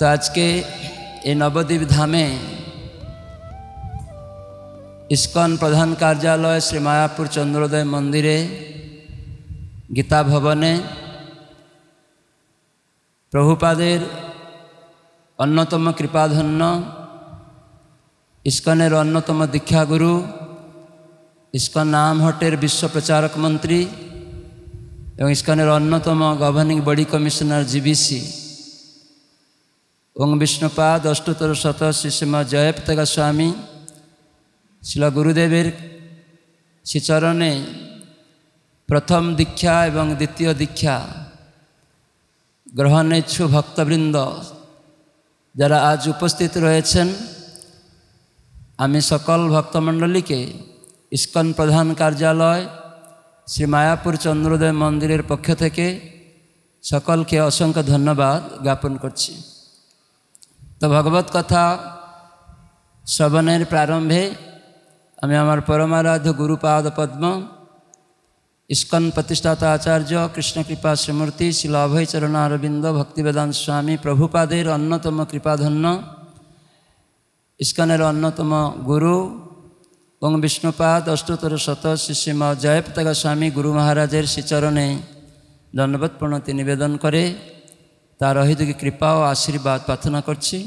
তো আজকে এই নবদ্বীপ ধামে ইস্কন প্রধান কার্যালয় শ্রী মায়াপুর চন্দ্রোদয় মন্দিরে, গীতা ভবনে প্রভুপাদের অন্যতম কৃপাধন্য, ইস্কনের অন্যতম দীক্ষাগুরু, ইস্কন নামহটের বিশ্ব প্রচারক মন্ত্রী এবং ইস্কনের অন্যতম গভর্নিং বডি কমিশনার জিবিসি ওং বিষ্ণুপাদ অষ্টতর শত শ্রীশ্রীমা জয়প্তকা স্বামী। শিল গুরুদেবের শ্রীচরণে প্রথম দীক্ষা এবং দ্বিতীয় দীক্ষা গ্রহণেচ্ছু ভক্তবৃন্দ যারা আজ উপস্থিত রয়েছেন, আমি সকল ভক্তমণ্ডলীকে ইস্কন প্রধান কার্যালয়, শ্রী মায়াপুর চন্দ্রোদয় মন্দিরের পক্ষ থেকে সকলকে অসংখ্য ধন্যবাদ জ্ঞাপন করছি। তো ভগবত কথা শ্রবণের প্রারম্ভে আমি আমার পরমারাধ্য গুরুপাদ পদ্ম, ইস্কন প্রতিষ্ঠাতা আচার্য কৃষ্ণকৃপা শ্রীমূর্তি শিল অভয়চরণ অরবিন্দ ভক্তিবেদান্ত স্বামী, প্রভুপাদের অন্যতম কৃপাধন্য, ইস্কনের অন্যতম গুরু এবং বিষ্ণুপাদ, অষ্টতর শত শ্রীশ্রীম জয়পতাকা স্বামী গুরু মহারাজের শ্রীচরণে দণ্ডবোধ প্রণতি নিবেদন করে। তার অহিতকে কৃপা ও আশীর্বাদ প্রার্থনা করছি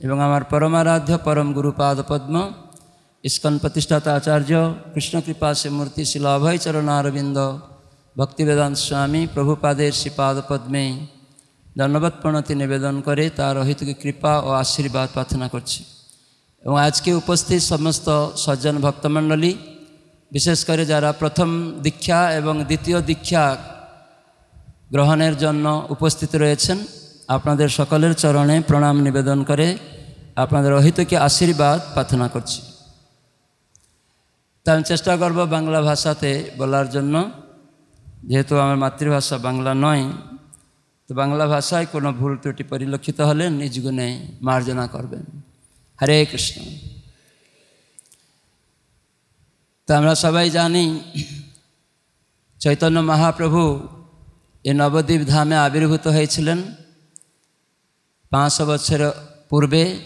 এবং আমার পরমারাধ্য পরম গুরুপাদ পদ্ম, ইস্কন প্রতিষ্ঠাতা আচার্য কৃষ্ণকৃপা শ্রীমূর্তি শিল অভয়চরণ অরবিন্দ, ভক্তিবেদান্ত স্বামী, প্রভুপাদের শ্রীপাদ পদ্মে। ধন্যবাদ প্রণতি নিবেদন করে তার অহিতকে কৃপা ও আশীর্বাদ প্রার্থনা করছি। এবং আজকে উপস্থিত সমস্ত সজ্জন ভক্তমণ্ডলী, বিশেষ করে যারা প্রথম দীক্ষা এবং দ্বিতীয় দীক্ষা গ্রহণের জন্য উপস্থিত রয়েছেন। আপনাদের সকলের চরণে প্রণাম নিবেদন করে আপনাদের অহিতকে আশীর্বাদ প্রার্থনা করছি। তা আমি চেষ্টা করব বাংলা ভাষাতে বলার জন্য। যেহেতু আমার মাতৃভাষা বাংলা নয়, তো বাংলা ভাষায় কোনো ভুল ত্রুটি পরিলক্ষিত হলে নিজ গুণে মার্জনা করবেন। হরে কৃষ্ণ। তো আমরা সবাই জানি, চৈতন্য মহাপ্রভু এই নবদ্বীপ ধামে আবির্ভূত হয়েছিলেন পাঁচশো বছর পূর্বে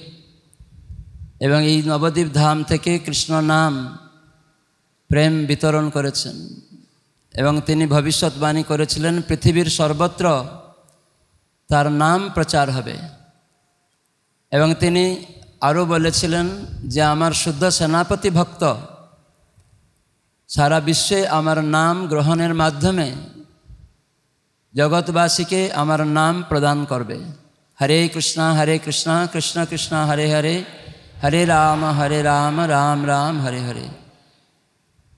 এবং এই নবদ্বীপ ধাম থেকে কৃষ্ণ নাম প্রেম বিতরণ করেছেন এবং তিনি ভবিষ্যৎবাণী করেছিলেন, পৃথিবীর সর্বত্র তার নাম প্রচার হবে। এবং তিনি আরও বলেছিলেন যে, আমার শুদ্ধ সেনাপতি ভক্ত, সারা বিশ্বে আমার নাম গ্রহণের মাধ্যমে জগৎবাসীকে আমার নাম প্রদান করবে। হরে কৃষ্ণ হরে কৃষ্ণ কৃষ্ণ কৃষ্ণ, হরে হরে। হরে রাম হরে রাম রাম রাম, হরে হরে।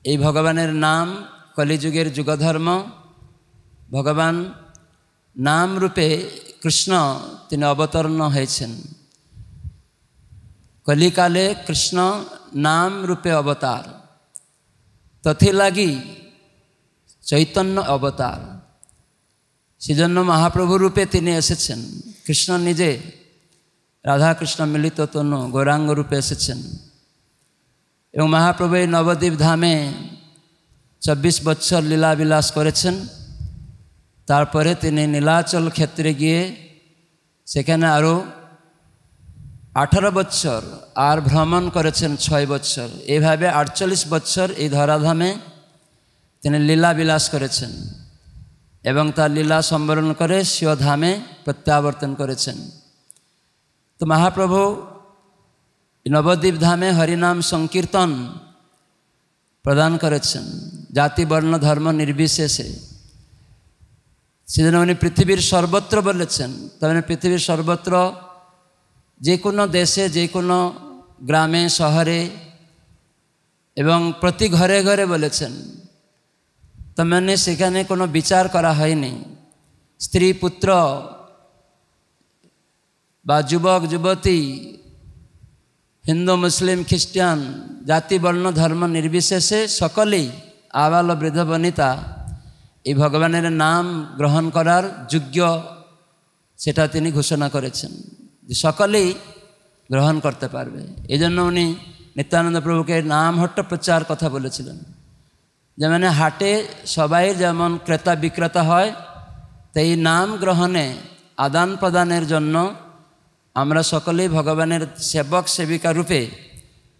এই ভগবানের নাম কলিযুগের যুগধর্ম। ভগবান নাম রূপে কৃষ্ণ তিনি অবতরণ হয়েছেন। কলিকালে কৃষ্ণ নাম রূপে অবতার। তথিলাগি চৈতন্য অবতার। সেজন্য মহাপ্রভু রূপে তিনি এসেছেন। কৃষ্ণ নিজে, রাধাকৃষ্ণ মিলিত তনু গৌরাঙ্গ রূপে এসেছেন। এবং মহাপ্রভু এই নবদ্বীপ ধামে চব্বিশ বছর লীলাবিলাস করেছেন। তারপরে তিনি নীলাচল ক্ষেত্রে গিয়ে সেখানে আরও আঠারো বছর আর ভ্রমণ করেছেন ছয় বছর এইভাবে আটচল্লিশ বছর এই ধরাধামে তিনি লীলা বিলাস করেছেন। এবং তার লীলা সম্বরণ করে শিবধামে প্রত্যাবর্তন করেছেন। তো মহাপ্রভু নবদ্বীপ ধামে হরিনাম সংকীর্তন প্রদান করেছেন। জাতি, বর্ণ, ধর্ম নির্বিশেষে। সেজন্য উনি পৃথিবীর সর্বত্র বলেছেন। তার মানে পৃথিবীর সর্বত্র যে কোনো দেশে, যে কোনো গ্রামে, শহরে এবং প্রতি ঘরে ঘরে বলেছেন। তার মানে সেখানে কোনো বিচার করা হয়নি। স্ত্রী, পুত্র বা যুবক, যুবতী, হিন্দু, মুসলিম, খ্রিস্টান, জাতি, বর্ণ, ধর্ম নির্বিশেষে সকলেই আবাল বৃদ্ধ বনিতা। এই ভগবানের নাম গ্রহণ করার যোগ্য সেটা তিনি ঘোষণা করেছেন যে সকলেই গ্রহণ করতে পারবে। এই জন্য উনি নিত্যানন্দ প্রভুকে নাম হট্ট প্রচার কথা বলেছিলেন। যে মানে হাটে সবাই যেমন ক্রেতা বিক্রেতা হয়, তাই নাম গ্রহণে আদান প্রদানের জন্য আমরা সকলেই ভগবানের সেবক সেবিকা রূপে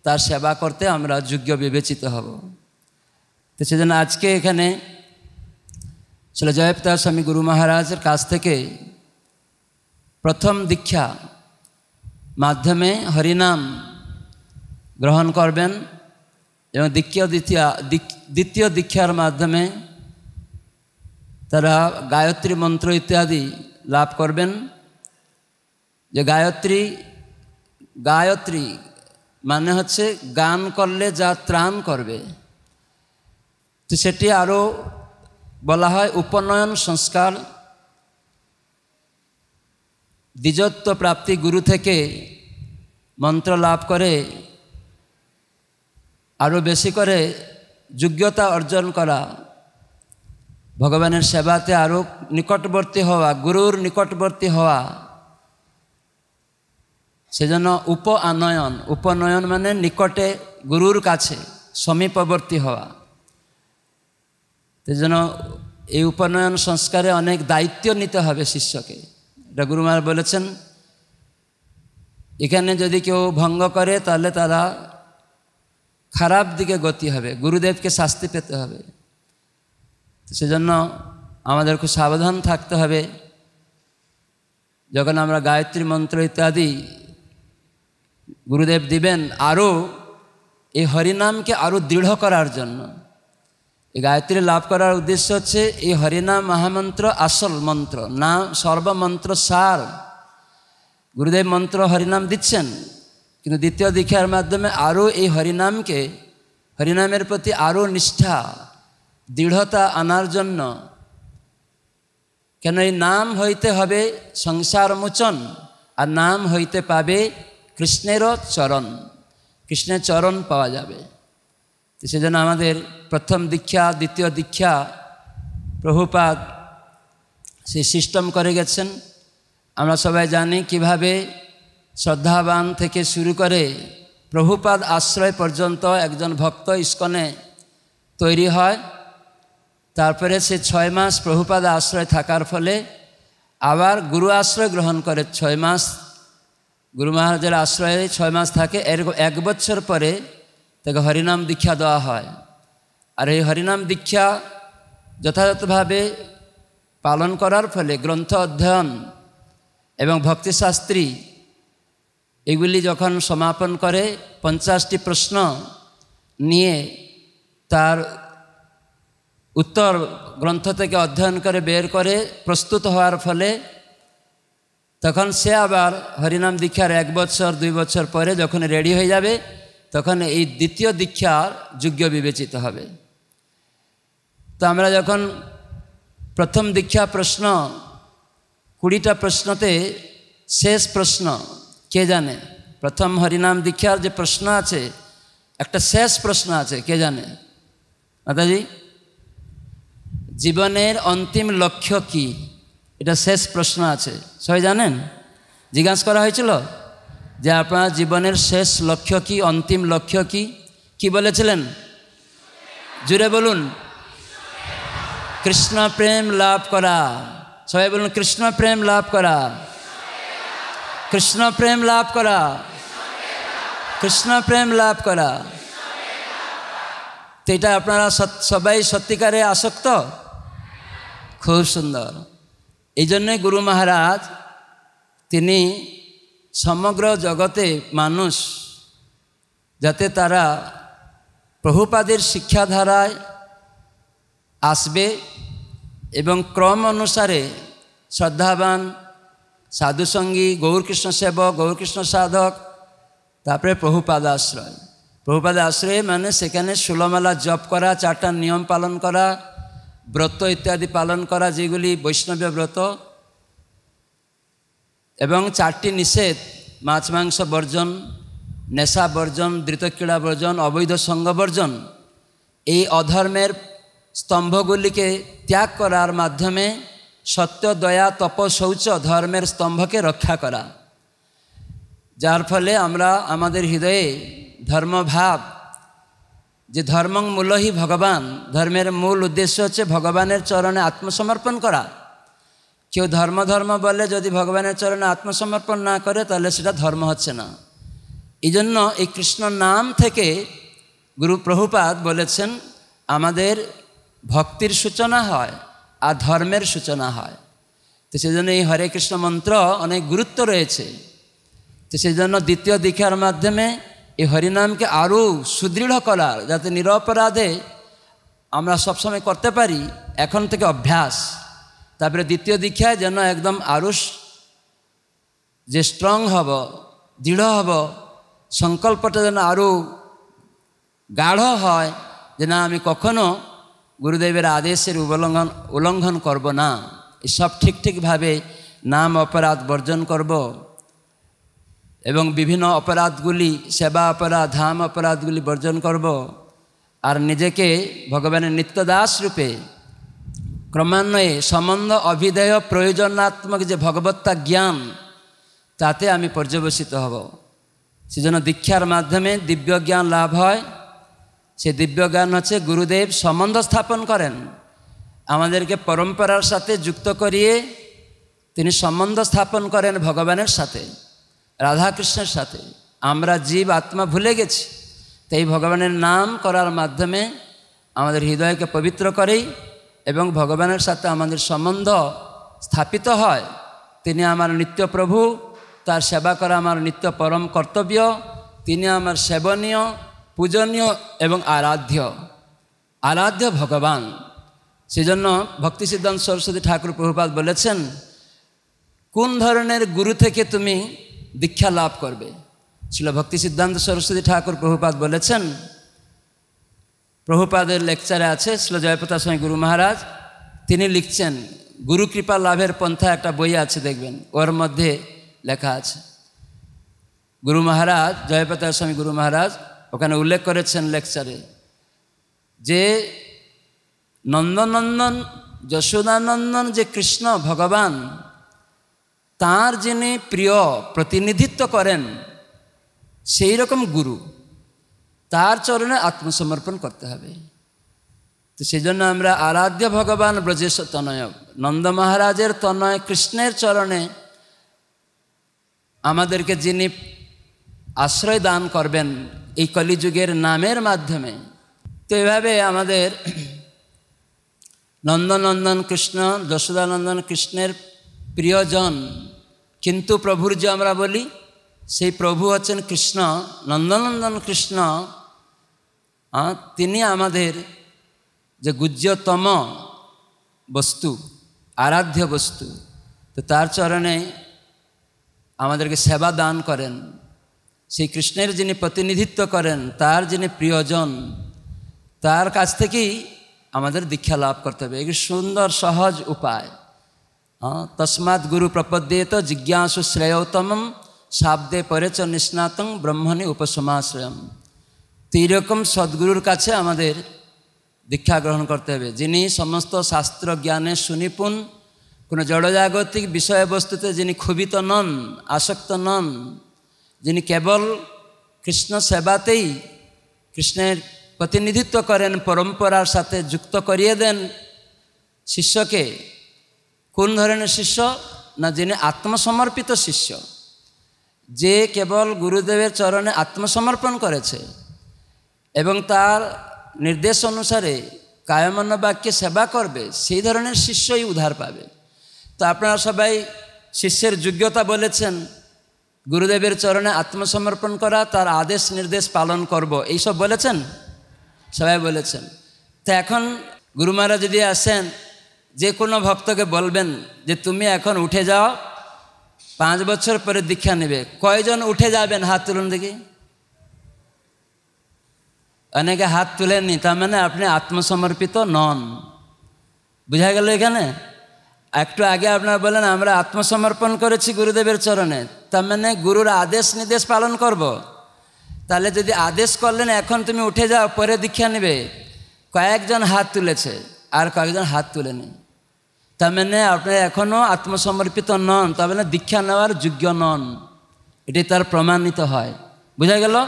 তার সেবা করতে আমরা যোগ্য বিবেচিত হব। তো সেজন্য আজকে এখানে ছিল জয়প্রতাপ স্বামী গুরু মহারাজের কাছ থেকে প্রথম দীক্ষা মাধ্যমে হরিনাম গ্রহণ করবেন। এবং দ্বিতীয় দ্বিতীয় দ্বিতীয় দীক্ষার মাধ্যমে তারা গায়ত্রী মন্ত্র ইত্যাদি লাভ করবেন যে গায়ত্রী গায়ত্রী মানে হচ্ছে গান করলে যা ত্রাণ করবে তো সেটি আরও বলা হয় উপনয়ন সংস্কার দ্বিজত্ব প্রাপ্তি গুরু থেকে মন্ত্র লাভ করে আরও বেশি করে যোগ্যতা অর্জন করা। ভগবানের সেবাতে আরও নিকটবর্তী হওয়া, গুরুর নিকটবর্তী হওয়া। সেজন্য উপ আনয়ন উপনয়ন মানে নিকটে গুরুর কাছে সমীপবর্তী হওয়া। সেজন্য এই উপনয়ন সংস্কারে অনেক দায়িত্ব নিতে হবে শিষ্যকে। এটা গুরুমার বলেছেন, এখানে যদি কেউ ভঙ্গ করে, তাহলে তারা খারাপ দিকে গতি হবে, গুরুদেবকে শাস্তি পেতে হবে। সেজন্য আমাদের খুব সাবধান থাকতে হবে। যখন আমরা গায়ত্রী মন্ত্র ইত্যাদি গুরুদেব দিবেন আরও এই হরিনামকে আরও দৃঢ় করার জন্য। এই গায়ত্রী লাভ করার উদ্দেশ্য হচ্ছে এই হরিনাম মহামন্ত্র আসল মন্ত্র না সর্বমন্ত্র সার। গুরুদেব মন্ত্র হরিনাম দিচ্ছেন কিন্তু দ্বিতীয় দীক্ষার মাধ্যমে আরও এই হরিনামকে, হরিনামের প্রতি আরও নিষ্ঠা, দৃঢ়তা আনার জন্য কেন এই নাম হইতে হবে সংসার মোচন আর নাম হইতে পাবে কৃষ্ণেরও চরণ, কৃষ্ণের চরণ পাওয়া যাবে। তো সেজন্য আমাদের প্রথম দীক্ষা, দ্বিতীয় দীক্ষা, প্রভুপাদ সেই সিস্টেম করে গেছেন। আমরা সবাই জানি কীভাবে শ্রদ্ধাবান থেকে শুরু করে প্রভুপাদ আশ্রয় পর্যন্ত একজন ভক্ত ইস্কনে তৈরি হয়। তারপরে সে ছয় মাস প্রভুপাদ আশ্রয় থাকার ফলে আবার গুরু আশ্রয় গ্রহণ করে ছয় মাস। গুরু মহারাজের আশ্রয়ে ছয় মাস থাকে। এর এক বছর পরে তাকে হরিনাম দীক্ষা দেওয়া হয়। আর এই হরিনাম দীক্ষা যথাযথভাবে পালন করার ফলে গ্রন্থ অধ্যয়ন এবং ভক্তিশাস্ত্রী এগুলি যখন সমাপন করে, পঞ্চাশটি প্রশ্ন নিয়ে তার উত্তর গ্রন্থ থেকে অধ্যয়ন করে বের করে প্রস্তুত হওয়ার ফলে তখন সে আবার হরিনাম দীক্ষার এক বছর, দুই বছর পরে যখন রেডি হয়ে যাবে, তখন এই দ্বিতীয় দীক্ষার যোগ্য বিবেচিত হবে। তো আমরা যখন প্রথম দীক্ষা প্রশ্ন, কুড়িটা প্রশ্নতে শেষ প্রশ্ন কে জানে? প্রথম হরিনাম দীক্ষার যে প্রশ্ন আছে, একটা শেষ প্রশ্ন আছে, কে জানে? মাতাজি, জীবনের অন্তিম লক্ষ্য কি? এটা শেষ প্রশ্ন আছে। সবাই জানেন? জিজ্ঞাসা করা হয়েছিল যে আপনার জীবনের শেষ লক্ষ্য কি, অন্তিম লক্ষ্য কি? কি বলেছিলেন? জুড়ে বলুন। কৃষ্ণ প্রেম লাভ করা। সবাই বলুন, কৃষ্ণ প্রেম লাভ করা। কৃষ্ণ প্রেম লাভ করা। কৃষ্ণ প্রেম লাভ করা। তো এটা আপনারা সবাই সত্যিকারে আসক্ত? খুব সুন্দর। এই জন্যে গুরু মহারাজ, তিনি সমগ্র জগতে মানুষ, যাতে তারা প্রভুপাদের শিক্ষাধারায় আসবে এবং ক্রম অনুসারে শ্রদ্ধাবান সাধুসঙ্গী গৌরকৃষ্ণ সেবক গৌরকৃষ্ণ সাধক, তারপরে প্রভুপাদ আশ্রয়। প্রভুপাদ আশ্রয় মানে সেখানে ষোলমালা জপ করা, চারটা নিয়ম পালন করা, ব্রত ইত্যাদি পালন করা, যেগুলি বৈষ্ণবীয় ব্রত। এবং চারটি নিষেধ, মাছ, মাংস বর্জন, নেশা বর্জন, দ্রুতক্রীড়া বর্জন, অবৈধ সঙ্গ বর্জন, এই অধর্মের স্তম্ভগুলিকে ত্যাগ করার মাধ্যমে সত্য, দয়া, তপ, শৌচ, ধর্মের স্তম্ভকে রক্ষা করা। যার ফলে আমরা আমাদের হৃদয়ে ধর্মভাব, যে ধর্ম মূলই ভগবান, ধর্মের মূল উদ্দেশ্য হচ্ছে ভগবানের চরণে আত্মসমর্পণ করা। কেউ ধর্ম ধর্ম বলে যদি ভগবানের চরণে আত্মসমর্পণ না করে, তাহলে সেটা ধর্ম হচ্ছে না। এই জন্য এই কৃষ্ণ নাম থেকে গুরু প্রভুপাদ বলেছেন, আমাদের ভক্তির সূচনা হয়। আর ধর্মের সূচনা হয়। তো সেই জন্য এই হরে কৃষ্ণ মন্ত্র অনেক গুরুত্ব রয়েছে। তো সেই জন্য দ্বিতীয় দীক্ষার মাধ্যমে এই হরিনামকে আরও সুদৃঢ় করার, যাতে নিরপরাধে আমরা সবসময় করতে পারি, এখন থেকে অভ্যাস। তারপরে দ্বিতীয় দীক্ষায় যেন একদম আরও যে স্ট্রং হব, দৃঢ় হব, সংকল্পটা যেন আরও গাঢ় হয় যে না আমি কখনো গুরুদেবের আদেশের উল্লঙ্ঘন উল্লঙ্ঘন করব না। এসব ঠিক ঠিকভাবে নাম অপরাধ বর্জন করব এবং বিভিন্ন অপরাধগুলি, সেবা অপরাধ ধাম অপরাধগুলি বর্জন করব আর নিজেকে ভগবানের নিত্যদাস রূপে। ক্রমান্বয়ে সম্বন্ধ অভিধেয় প্রয়োজনাত্মক যে ভগবত্তা জ্ঞান, তাতে আমি পর্যবেসিত হব। সেজন্য দীক্ষার মাধ্যমে দিব্য জ্ঞান লাভ হয়। সে দিব্য জ্ঞান হচ্ছে গুরুদেব সম্বন্ধ স্থাপন করেন। আমাদেরকে পরম্পরার সাথে যুক্ত করিয়ে তিনি সম্বন্ধ স্থাপন করেন ভগবানের সাথে, রাধাকৃষ্ণের সাথে। আমরা জীব আত্মা ভুলে গেছি, তাই ভগবানের নাম করার মাধ্যমে আমাদের হৃদয়কে পবিত্র করেই এবং ভগবানের সাথে আমাদের সম্বন্ধ স্থাপিত হয়। তিনি আমার নিত্য প্রভু, তার সেবা করা আমার নিত্য পরম কর্তব্য, তিনি আমার সেবনীয় পূজনীয় এবং আরাধ্য আরাধ্য ভগবান। সেজন্য ভক্তি সিদ্ধান্ত সরস্বতী ঠাকুর প্রভুপাত বলেছেন, কোন ধরনের গুরু থেকে তুমি দীক্ষা লাভ করবে? ছিল ভক্তি সিদ্ধান্ত সরস্বতী ঠাকুর প্রভুপাত বলেছেন, প্রভুপাদের লেকচারে আছে শ্রী জয়প্রতাপ স্বামী গুরু মহারাজ, তিনি লিখছেন, গুরু কৃপা লাভের পন্থা একটা বই আছে, দেখবেন, ওর মধ্যে লেখা আছে। গুরু মহারাজ, জয়প্রতাপ স্বামী গুরু মহারাজ ওখানে উল্লেখ করেছেন লেকচারে যে নন্দনন্দন, যশোদানন্দন, যে কৃষ্ণ ভগবান, তার যিনি প্রিয় প্রতিনিধিত্ব করেন, সেই রকম গুরু, তার চরণে আত্মসমর্পণ করতে হবে। তো সেই জন্য আমরা আরাধ্য ভগবান ব্রজেশ তনয়, নন্দ মহারাজের তনয় কৃষ্ণের চরণে আমাদেরকে যিনি আশ্রয় দান করবেন এই কলিযুগের নামের মাধ্যমে। তো এভাবে আমাদের নন্দনন্দন কৃষ্ণ, যশোদানন্দন কৃষ্ণের প্রিয়জন কিন্তু প্রভুর যে আমরা বলি, সেই প্রভু হচ্ছেন কৃষ্ণ, নন্দনন্দন কৃষ্ণ। তিনি আমাদের যে গুজ্যতম বস্তু, আরাধ্য বস্তু, তো তার চরণে আমাদেরকে সেবা দান করেন। সেই কৃষ্ণের যিনি প্রতিনিধিত্ব করেন, তার যিনি প্রিয়জন, তার কাছ থেকেই আমাদের দীক্ষা লাভ করতে হবে। একটি সুন্দর, সহজ উপায়। তসমাৎ গুরু প্রপদ্যেত জিজ্ঞাসু শ্রেয়োত্তম শাব্দে পরেচ নিষ্ণাতং ব্রহ্মণী উপসমাশ্রয়ম। তো এইরকম সদ্গুরুর কাছে আমাদের দীক্ষা গ্রহণ করতে হবে। যিনি সমস্ত শাস্ত্র জ্ঞানে সুনিপুণ, কোনো জড়জাগতিক বিষয়বস্তুতে যিনি ক্ষোভিত নন, আসক্ত নন যিনি কেবল কৃষ্ণ সেবাতেই কৃষ্ণের প্রতিনিধিত্ব করেন, পরম্পরার সাথে যুক্ত করিয়ে দেন, শিষ্যকে কোন ধরনের শিষ্য? না, যিনি আত্মসমর্পিত শিষ্য, যে কেবল গুরুদেবের চরণে আত্মসমর্পণ করেছে এবং তার নির্দেশ অনুসারে কায়মন্য বাক্যে সেবা করবে, সেই ধরনের শিষ্যই উদ্ধার পাবে। তো আপনারা সবাই শিষ্যের যোগ্যতা বলেছেন। গুরুদেবের চরণে আত্মসমর্পণ করা, তার আদেশ নির্দেশ পালন করব। এইসব বলেছেন? সবাই বলেছেন। তো এখন গুরু মহারাজ যদি আসেন, যে কোনো ভক্তকে বলবেন যে তুমি এখন উঠে যাও, পাঁচ বছর পরে দীক্ষা নেবে। কয়জন উঠে যাবেন হাত তুলুন দেখি? অনেকে হাত তুলেননি, তার মানে আপনি আত্মসমর্পিত নন। বুঝা গেল এখানে? একটু আগে আপনারা বলেন আমরা আত্মসমর্পণ করেছি গুরুদেবের চরণে। তার মানে গুরুর আদেশ নির্দেশ পালন করব। তাহলে যদি আদেশ করলেন, এখন তুমি উঠে যাও, পরে দীক্ষা নেবে। কয়েকজন হাত তুলেছে, আর কয়েকজন হাত তুলেনি। তার মানে আপনি এখনও আত্মসমর্পিত নন, তার মানে দীক্ষা নেওয়ার যোগ্য নন। এটি তার প্রমাণিত হয়। বুঝা গেল?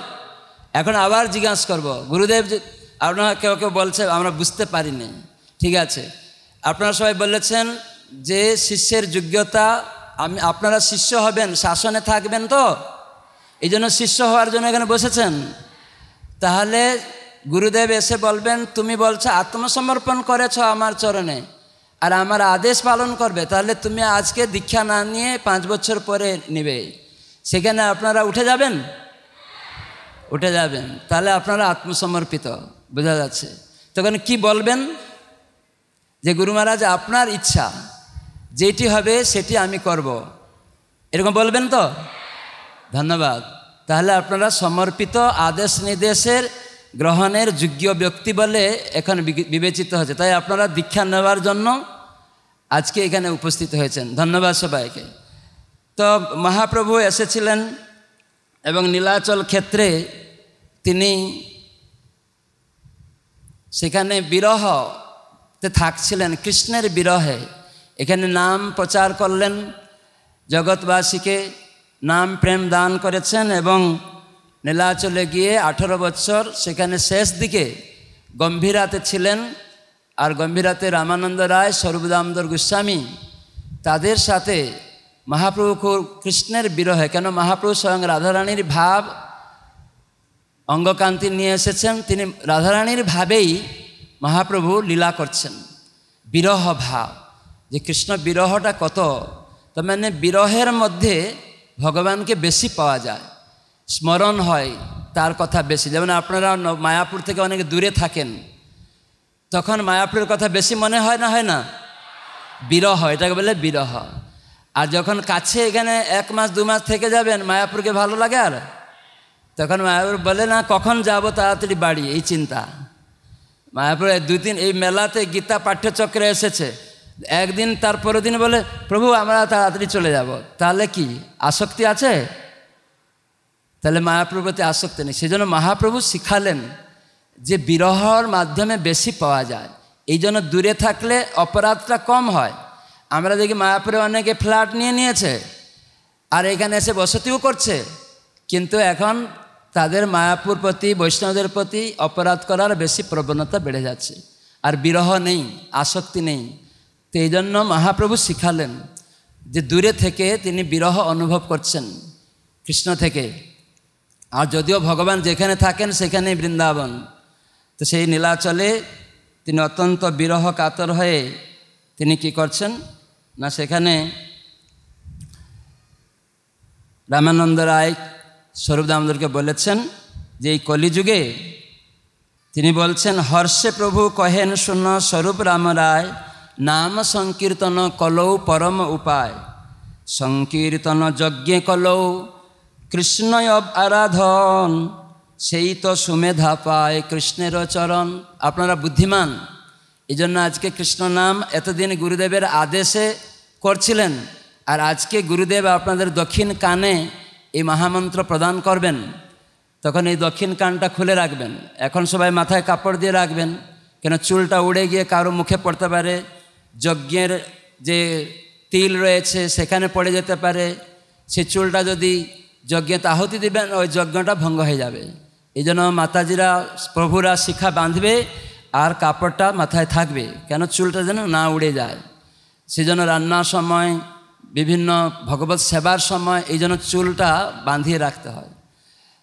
এখন আবার জিজ্ঞাসা করব, গুরুদেব আপনারা কেউ কেউ বলছে, আমরা বুঝতে পারিনি। ঠিক আছে। আপনারা সবাই বলেছেন যে শিষ্যের যোগ্যতা আমি, আপনারা শিষ্য হবেন, শাসনে থাকবেন তো? এই জন্য শিষ্য হওয়ার জন্য এখানে বসেছেন। তাহলে গুরুদেব এসে বলবেন, তুমি বলছো, আত্মসমর্পণ করেছ আমার চরণে আর আমার আদেশ পালন করবে, তাহলে তুমি আজকে দীক্ষা না নিয়ে পাঁচ বছর পরে নেবে। সেখানে আপনারা উঠে যাবেন? উঠে যাবেন। তাহলে আপনারা আত্মসমর্পিত, বোঝা যাচ্ছে। তখন কি বলবেন? যে, গুরু মহারাজ, আপনার ইচ্ছা যেটি হবে, সেটি আমি করব। এরকম বলবেন তো? ধন্যবাদ। তাহলে আপনারা সমর্পিত আদেশ নির্দেশের গ্রহণের যোগ্য ব্যক্তি বলে এখন বিবেচিত হচ্ছে তাই আপনারা দীক্ষা নেওয়ার জন্য আজকে এখানে উপস্থিত হয়েছেন। ধন্যবাদ সবাইকে। তো মহাপ্রভু এসেছিলেন এবং নীলাচল ক্ষেত্রে তিনি সেখানে বিরহতে থাকছিলেন, কৃষ্ণের বিরহে। এখানে নাম প্রচার করলেন জগৎবাসীকে, নাম প্রেম দান করেছেন এবং নীলাচলে গিয়ে আঠেরো বছর সেখানে শেষ দিকে গম্ভীরাতে ছিলেন। আর গম্ভীরাতে রামানন্দ রায়, সর্বদামোদর গোস্বামী তাদের সাথে মহাপ্রভু কৃষ্ণের বিরহে, কেন মহাপ্রভু স্বয়ং রাধারানীর ভাব অঙ্গকান্তি নিয়ে এসেছেন, তিনি রাধারানীর ভাবেই মহাপ্রভু লীলা করছেন। বিরহ ভাব। যে কৃষ্ণ বিরহটা কত, তো মানে বিরহের মধ্যে ভগবানকে বেশি পাওয়া যায়। স্মরণ হয় তার কথা বেশি। যেমন আপনারা মায়াপুর থেকে অনেক দূরে থাকেন, তখন মায়াপুরের কথা বেশি মনে হয় না হয় না? বিরহ, এটাকে বলে বিরহ। আর যখন কাছে এখানে এক মাস, দু মাস থেকে যাবেন, মায়াপুরকে ভালো লাগে আর? তখন মায়াপুর বলে, না, কখন যাব তাড়াতাড়ি বাড়ি? এই চিন্তা। মায়াপুরে দুই দিন এই মেলাতে গীতা পাঠ্যচক্রে এসেছে। একদিন তার পরের দিন বলে, প্রভু, আমরা তাড়াতাড়ি চলে যাব। তাহলে কি? আসক্তি আছে? তাহলে মায়াপ্রভুর প্রতি আসক্তি নেই। সেই জন্য মহাপ্রভু শিখালেন যে বিরহর মাধ্যমে বেশি পাওয়া যায়। এই জন্য দূরে থাকলে অপরাধটা কম হয়। আমরা দেখি মায়াপুরে অনেকে ফ্ল্যাট নিয়ে নিয়েছে আর এখানে এসে বসতিও করছে। কিন্তু এখন তাদের মায়াপুর প্রতি, বৈষ্ণবদের প্রতি অপরাধ করার বেশি প্রবণতা বেড়ে যাচ্ছে। আর বিরহ নেই, আসক্তি নেই। তো এই জন্য মহাপ্রভু শিখালেন যে দূরে থেকে তিনি বিরহ অনুভব করছেন, কৃষ্ণ থেকে। আর যদিও ভগবান যেখানে থাকেন সেখানেই বৃন্দাবন। তো সেই নীলাচলে তিনি অত্যন্ত বিরহ কাতর হয়ে তিনি কি করছেন? না, সেখানে রামানন্দ রায় স্বরূপ দামোদরকে বলেছেন যে এই কলিযুগে তিনি বলছেন, হর্ষে প্রভু কহেন শূন্য স্বরূপ রাম রায় নাম সংকীর্তন কলৌ পরম উপায়। সংকীর্তন যজ্ঞে কলৌ কৃষ্ণ আরাধন, সেই তো সুমেধা পায় কৃষ্ণের চরণ। আপনারা বুদ্ধিমান এই জন্য আজকে কৃষ্ণ নাম এতদিন গুরুদেবের আদেশে করছিলেন, আর আজকে গুরুদেব আপনাদের দক্ষিণ কানে এই মহামন্ত্র প্রদান করবেন। তখন এই দক্ষিণ কানটা খুলে রাখবেন। এখন সবাই মাথায় কাপড় দিয়ে রাখবেন, কেন চুলটা উড়ে গিয়ে কারও মুখে পড়তে পারে যজ্ঞের যে তিল রয়েছে, সেখানে পড়ে যেতে পারে। সে চুলটা যদি যজ্ঞে তাহতি দিবেন, ওই যজ্ঞটা ভঙ্গ হয়ে যাবে। এই জন্য মাতাজিরা, প্রভুরা শিখা বাঁধবে আর কাপড়টা মাথায় থাকবে, কেন চুলটা যেন না উড়ে যায়। সেজন্য রান্নার সময়, বিভিন্ন ভগবত সেবার সময়, এই জন্য চুলটা বাঁধিয়ে রাখতে হয়।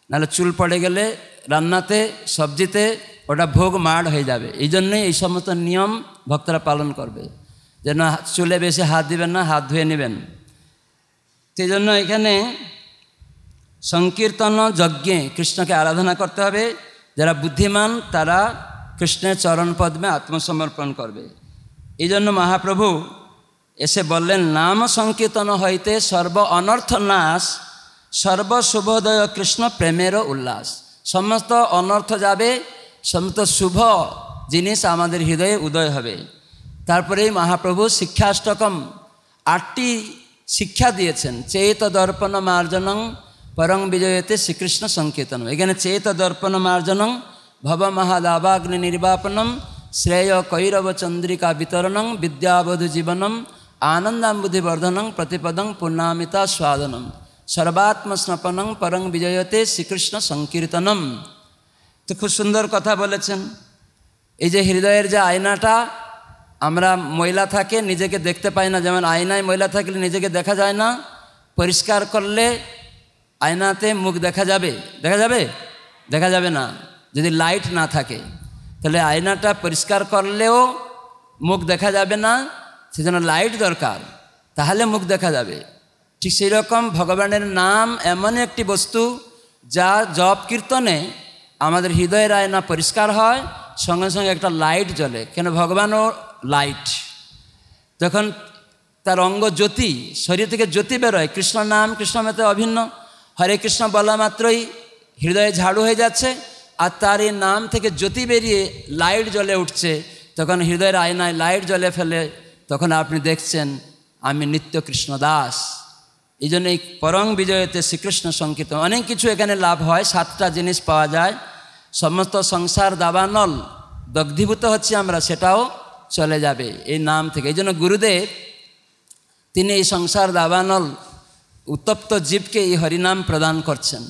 নাহলে চুল পড়ে গেলে রান্নাতে, সবজিতে ওটা ভোগ মাড় হয়ে যাবে। এই জন্যই এই সমস্ত নিয়ম ভক্তরা পালন করবে। যেন চুলে বেশি হাত দিবেন না, হাত ধুয়ে নেবেন। সেই জন্য এখানে সংকীর্তন যজ্ঞে কৃষ্ণকে আরাধনা করতে হবে। যারা বুদ্ধিমান, তারা কৃষ্ণের চরণ পদ্মে আত্মসমর্পণ করবে। এই জন্য মহাপ্রভু এসে বললেন, নাম সংকীর্তন হইতে সর্ব অনর্থ নাশ সর্বশুভোদয় কৃষ্ণ প্রেমেরও উল্লাস। সমস্ত অনর্থ যাবে, সমস্ত শুভ জিনিস আমাদের হৃদয়ে উদয় হবে। তারপরেই মহাপ্রভু শিক্ষাষ্টকম আটটি শিক্ষা দিয়েছেন। চেত দর্পণ মার্জনং পরং বিজয়তে শ্রীকৃষ্ণ সংকীর্তন এখানে চেত দর্পণ মার্জনং ভব মহাদাবাগ্নি নির্বাপনম, শ্রেয় কৈরব চন্দ্রিকা বিতরণং, বিদ্যাবধু জীবনম, আনন্দাম্বুধিবর্ধনং, প্রতিপদং পূর্ণামিতা স্বাদনম। সর্বাত্মস্নপনং পরং বিজয়তে শ্রীকৃষ্ণ সংকীর্তনম। তো খুব সুন্দর কথা বলেছেন। এই যে হৃদয়ের যে আয়নাটা আমরা ময়লা থাকে, নিজেকে দেখতে পাই না। যেমন আয়নায় ময়লা থাকলে নিজেকে দেখা যায় না। পরিষ্কার করলে আয়নাতে মুখ দেখা যাবে। দেখা যাবে? দেখা যাবে না। যদি লাইট না থাকে। তাহলে আয়নাটা পরিষ্কার করলেও মুখ দেখা যাবে না। সেজন্য লাইট দরকার। তাহলে মুখ দেখা যাবে। ঠিক সেই রকম ভগবানের নাম এমন একটি বস্তু যা জপ কীর্তনে আমাদের হৃদয়ের আয়না পরিষ্কার হয়, সঙ্গে সঙ্গে একটা লাইট জ্বলে। কেন ভগবানও লাইট যখন তার অঙ্গ জ্যোতি, শরীর থেকে জ্যোতি বেরোয়, কৃষ্ণ নাম, কৃষ্ণ মেতে অভিন্ন। হরে কৃষ্ণ বলা মাত্রই হৃদয়ে ঝাড়ু হয়ে যাচ্ছে আর তার এই নাম থেকে জ্যোতি বেরিয়ে লাইট জ্বলে উঠছে। তখন হৃদয়ের আয়নায় লাইট জ্বলে ফেলে, তখন আপনি দেখছেন, আমি নিত্য কৃষ্ণ দাস। এই জন্য এই পরং বিজয়তে শ্রীকৃষ্ণ সংকীর্তন অনেক কিছু এখানে লাভ হয়, সাতটা জিনিস পাওয়া যায়। সমস্ত সংসার দাবানল, দগ্ধীভূত হচ্ছে আমরা সেটাও। চলে যাবে এই নাম থেকে এই জন্য গুরুদেব তিনি এই সংসার দাবানল উত্তপ্ত জীবকে এই হরিনাম প্রদান করছেন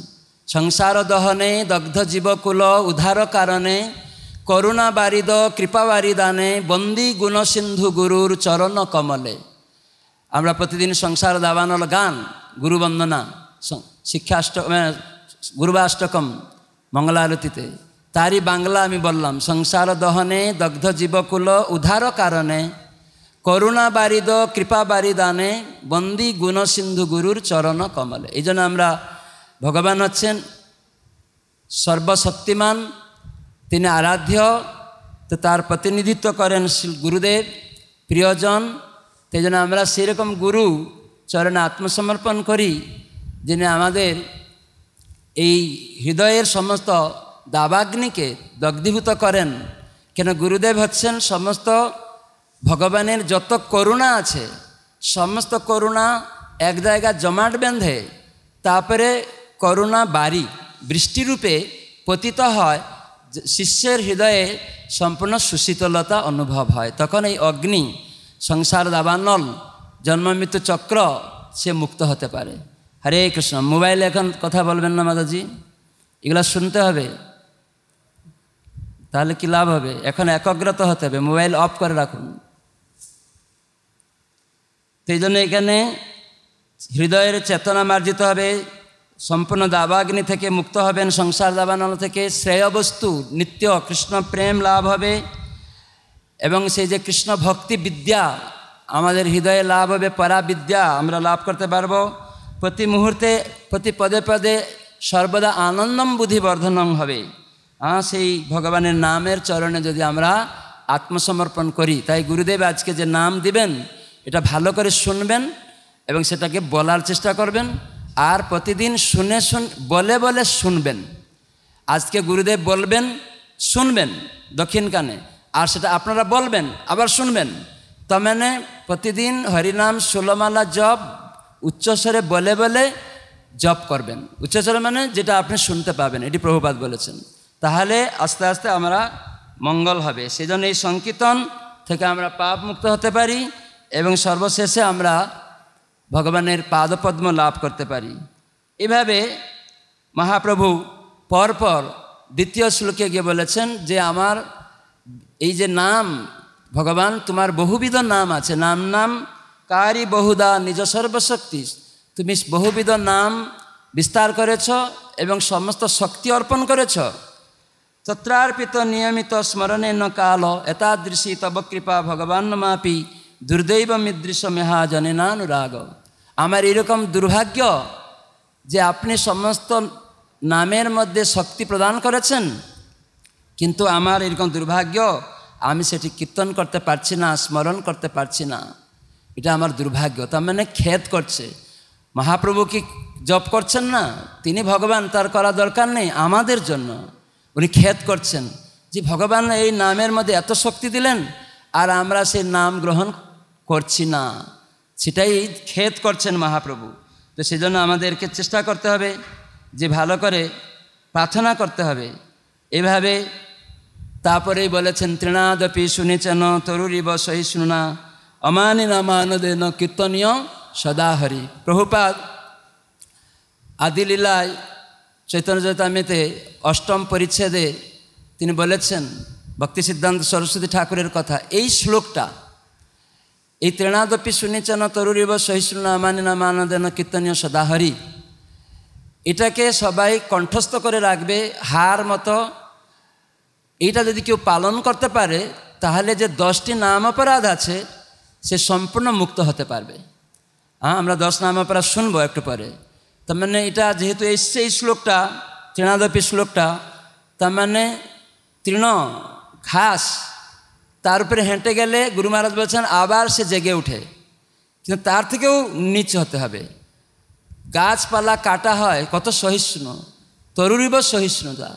সংসার দহনে দগ্ধ জীবকুল উদ্ধার কারণে করুণা বারিদ কৃপা বারিদানে বন্দি গুণসিন্ধু গুরুর চরণ কমলে আমরা প্রতিদিন সংসার দাবানল গান গুরুবন্দনা শিক্ষাষ্ট গুরুবাষ্টকম মঙ্গলারতিতে তারই বাংলা আমি বললাম, সংসার দহনে, দগ্ধ জীবকুল, উদ্ধার কারণে, করুণা বারিদ, কৃপা বারিদানে, বন্দি গুণসিন্ধু গুরুর চরণ কমলে। এই জন্য আমরা ভগবান হচ্ছেন সর্বশক্তিমান, তিনি আরাধ্য, তো তার প্রতিনিধিত্ব করেন গুরুদেব, প্রিয়জন। সেই জন্য আমরা সেরকম গুরু চরণে আত্মসমর্পণ করি, যিনি আমাদের এই হৃদয়ের সমস্ত দাবাগ্নিকে দগ্ধীভূত করেন। কেন গুরুদেব হচ্ছেন সমস্ত ভগবানের যত করুণা আছে, সমস্ত করুণা এক জায়গায় জমাট বেঁধে, তারপরে করুণা বাড়ি, বৃষ্টিরূপে পতিত হয় শিষ্যের হৃদয়ে সম্পূর্ণ সুশীতলতা অনুভব হয়। তখন এই অগ্নি সংসার দাবানল জন্মমৃত্যু চক্র, সে মুক্ত হতে পারে। হরে কৃষ্ণ, মোবাইলে এখন কথা বলবেন না মাদাজি এগুলো শুনতে হবে। তাহলে কি লাভ হবে? এখন একগ্রত হতে হবে, মোবাইল অফ করে রাখুন। সেই জন্য এখানে হৃদয়ের চেতনা মার্জিত হবে, সম্পূর্ণ দাবাগ্নি থেকে মুক্ত হবেন, সংসার দাবানল থেকে শ্রেয় বস্তু, নিত্য কৃষ্ণ প্রেম লাভ হবে, এবং সেই যে কৃষ্ণ ভক্তি বিদ্যা, আমাদের হৃদয়ে লাভ হবে পরা বিদ্যা আমরা লাভ করতে পারব। প্রতি মুহূর্তে, প্রতি পদে পদে সর্বদা আনন্দম বুদ্ধিবর্ধনম হবে। সেই ভগবানের নামের চরণে যদি আমরা আত্মসমর্পণ করি, তাই গুরুদেব আজকে যে নাম দিবেন, এটা ভালো করে শুনবেন এবং সেটাকে বলার চেষ্টা করবেন আর প্রতিদিন শুনে শুন, বলে বলে শুনবেন। আজকে গুরুদেব বলবেন, শুনবেন দক্ষিণ কানে। আর সেটা আপনারা বলবেন, আবার শুনবেন। তো মানে প্রতিদিন হরিনাম ষোলমালা জপ উচ্চস্বরে বলে বলে জপ করবেন। উচ্চস্বরে মানে যেটা আপনি শুনতে পাবেন, এটি প্রভুপাত বলেছেন। তাহলে আস্তে আস্তে আমরা মঙ্গল হবে। সেজন্য এই সংকীর্তন থেকে আমরা পাপ মুক্ত হতে পারি এবং সর্বশেষে আমরা ভগবানের পাদপদ্ম লাভ করতে পারি। এভাবে মহাপ্রভু পরপর দ্বিতীয় শ্লোকে গিয়ে বলেছেন যে, আমার এই যে নাম, ভগবান, তোমার বহুবিধ নাম আছে। নাম নাম কারি বহুদা নিজ সর্বশক্তি। তুমি বহুবিধ নাম বিস্তার করেছ এবং সমস্ত শক্তি অর্পণ করেছ। তত্রার্পিত নিয়মিত স্মরণে ন কাল এতাদৃশী কৃপা ভগবান মাপি দুর্দৈব মিদৃশ মেহাজনেনানুরাগ আমার এরকম দুর্ভাগ্য যে আপনি সমস্ত নামের মধ্যে শক্তি প্রদান করেছেন, কিন্তু আমার এরকম দুর্ভাগ্য আমি সেটি কীর্তন করতে পারছি না, স্মরণ করতে পারছি না। এটা আমার দুর্ভাগ্য, তার মানে খেদ করছে। মহাপ্রভু কি জপ করছেন না? তিনি ভগবান, তার করা দরকার নেই আমাদের জন্য। উনি খেদ করছেন যে ভগবান এই নামের মধ্যে এত শক্তি দিলেন আর আমরা সেই নাম গ্রহণ করছি না। সেটাই খেদ করছেন মহাপ্রভু। তো সেজন্য আমাদেরকে চেষ্টা করতে হবে যে ভালো করে প্রার্থনা করতে হবে। এভাবে তারপরেই বলেছেন তৃণাদপি শুনেছেন তরুরিব সহিষ্ণুনা অমানি নামানদেন কীর্তনীয় সদাহরি প্রভুপাদ আদিলীলায় চৈতন্য চৈতামিতে অষ্টম পরিচ্ছেদে তিনি বলেছেন, ভক্তি সিদ্ধান্ত সরস্বতী ঠাকুরের কথা, এই শ্লোকটা, এই ত্রেণাদপি সুনিচন তরুরিব সহিষ্ণু আমানিনা মানদেন কীর্তনীয় সদাহরি, এটাকে সবাই কণ্ঠস্থ করে রাখবে, হার মতো। এইটা যদি কেউ পালন করতে পারে, তাহলে যে দশটি নাম অপরাধ আছে, সে সম্পূর্ণ মুক্ত হতে পারবে। হ্যাঁ আমরা দশ নাম অপরাধ শুনব একটু পরে। তার মানে এটা যেহেতু এসছে এই শ্লোকটা তৃণাদপি শ্লোকটা, তার মানে তৃণ ঘাস তার উপরে হেঁটে গেলে গুরু মহারাজ বলছেন, আবার সে জেগে উঠে। কিন্তু তার থেকেও নিচ হতে হবে। গাছপালা কাটা হয়, কত সহিষ্ণু, তরুরিব সহিষ্ণুতা।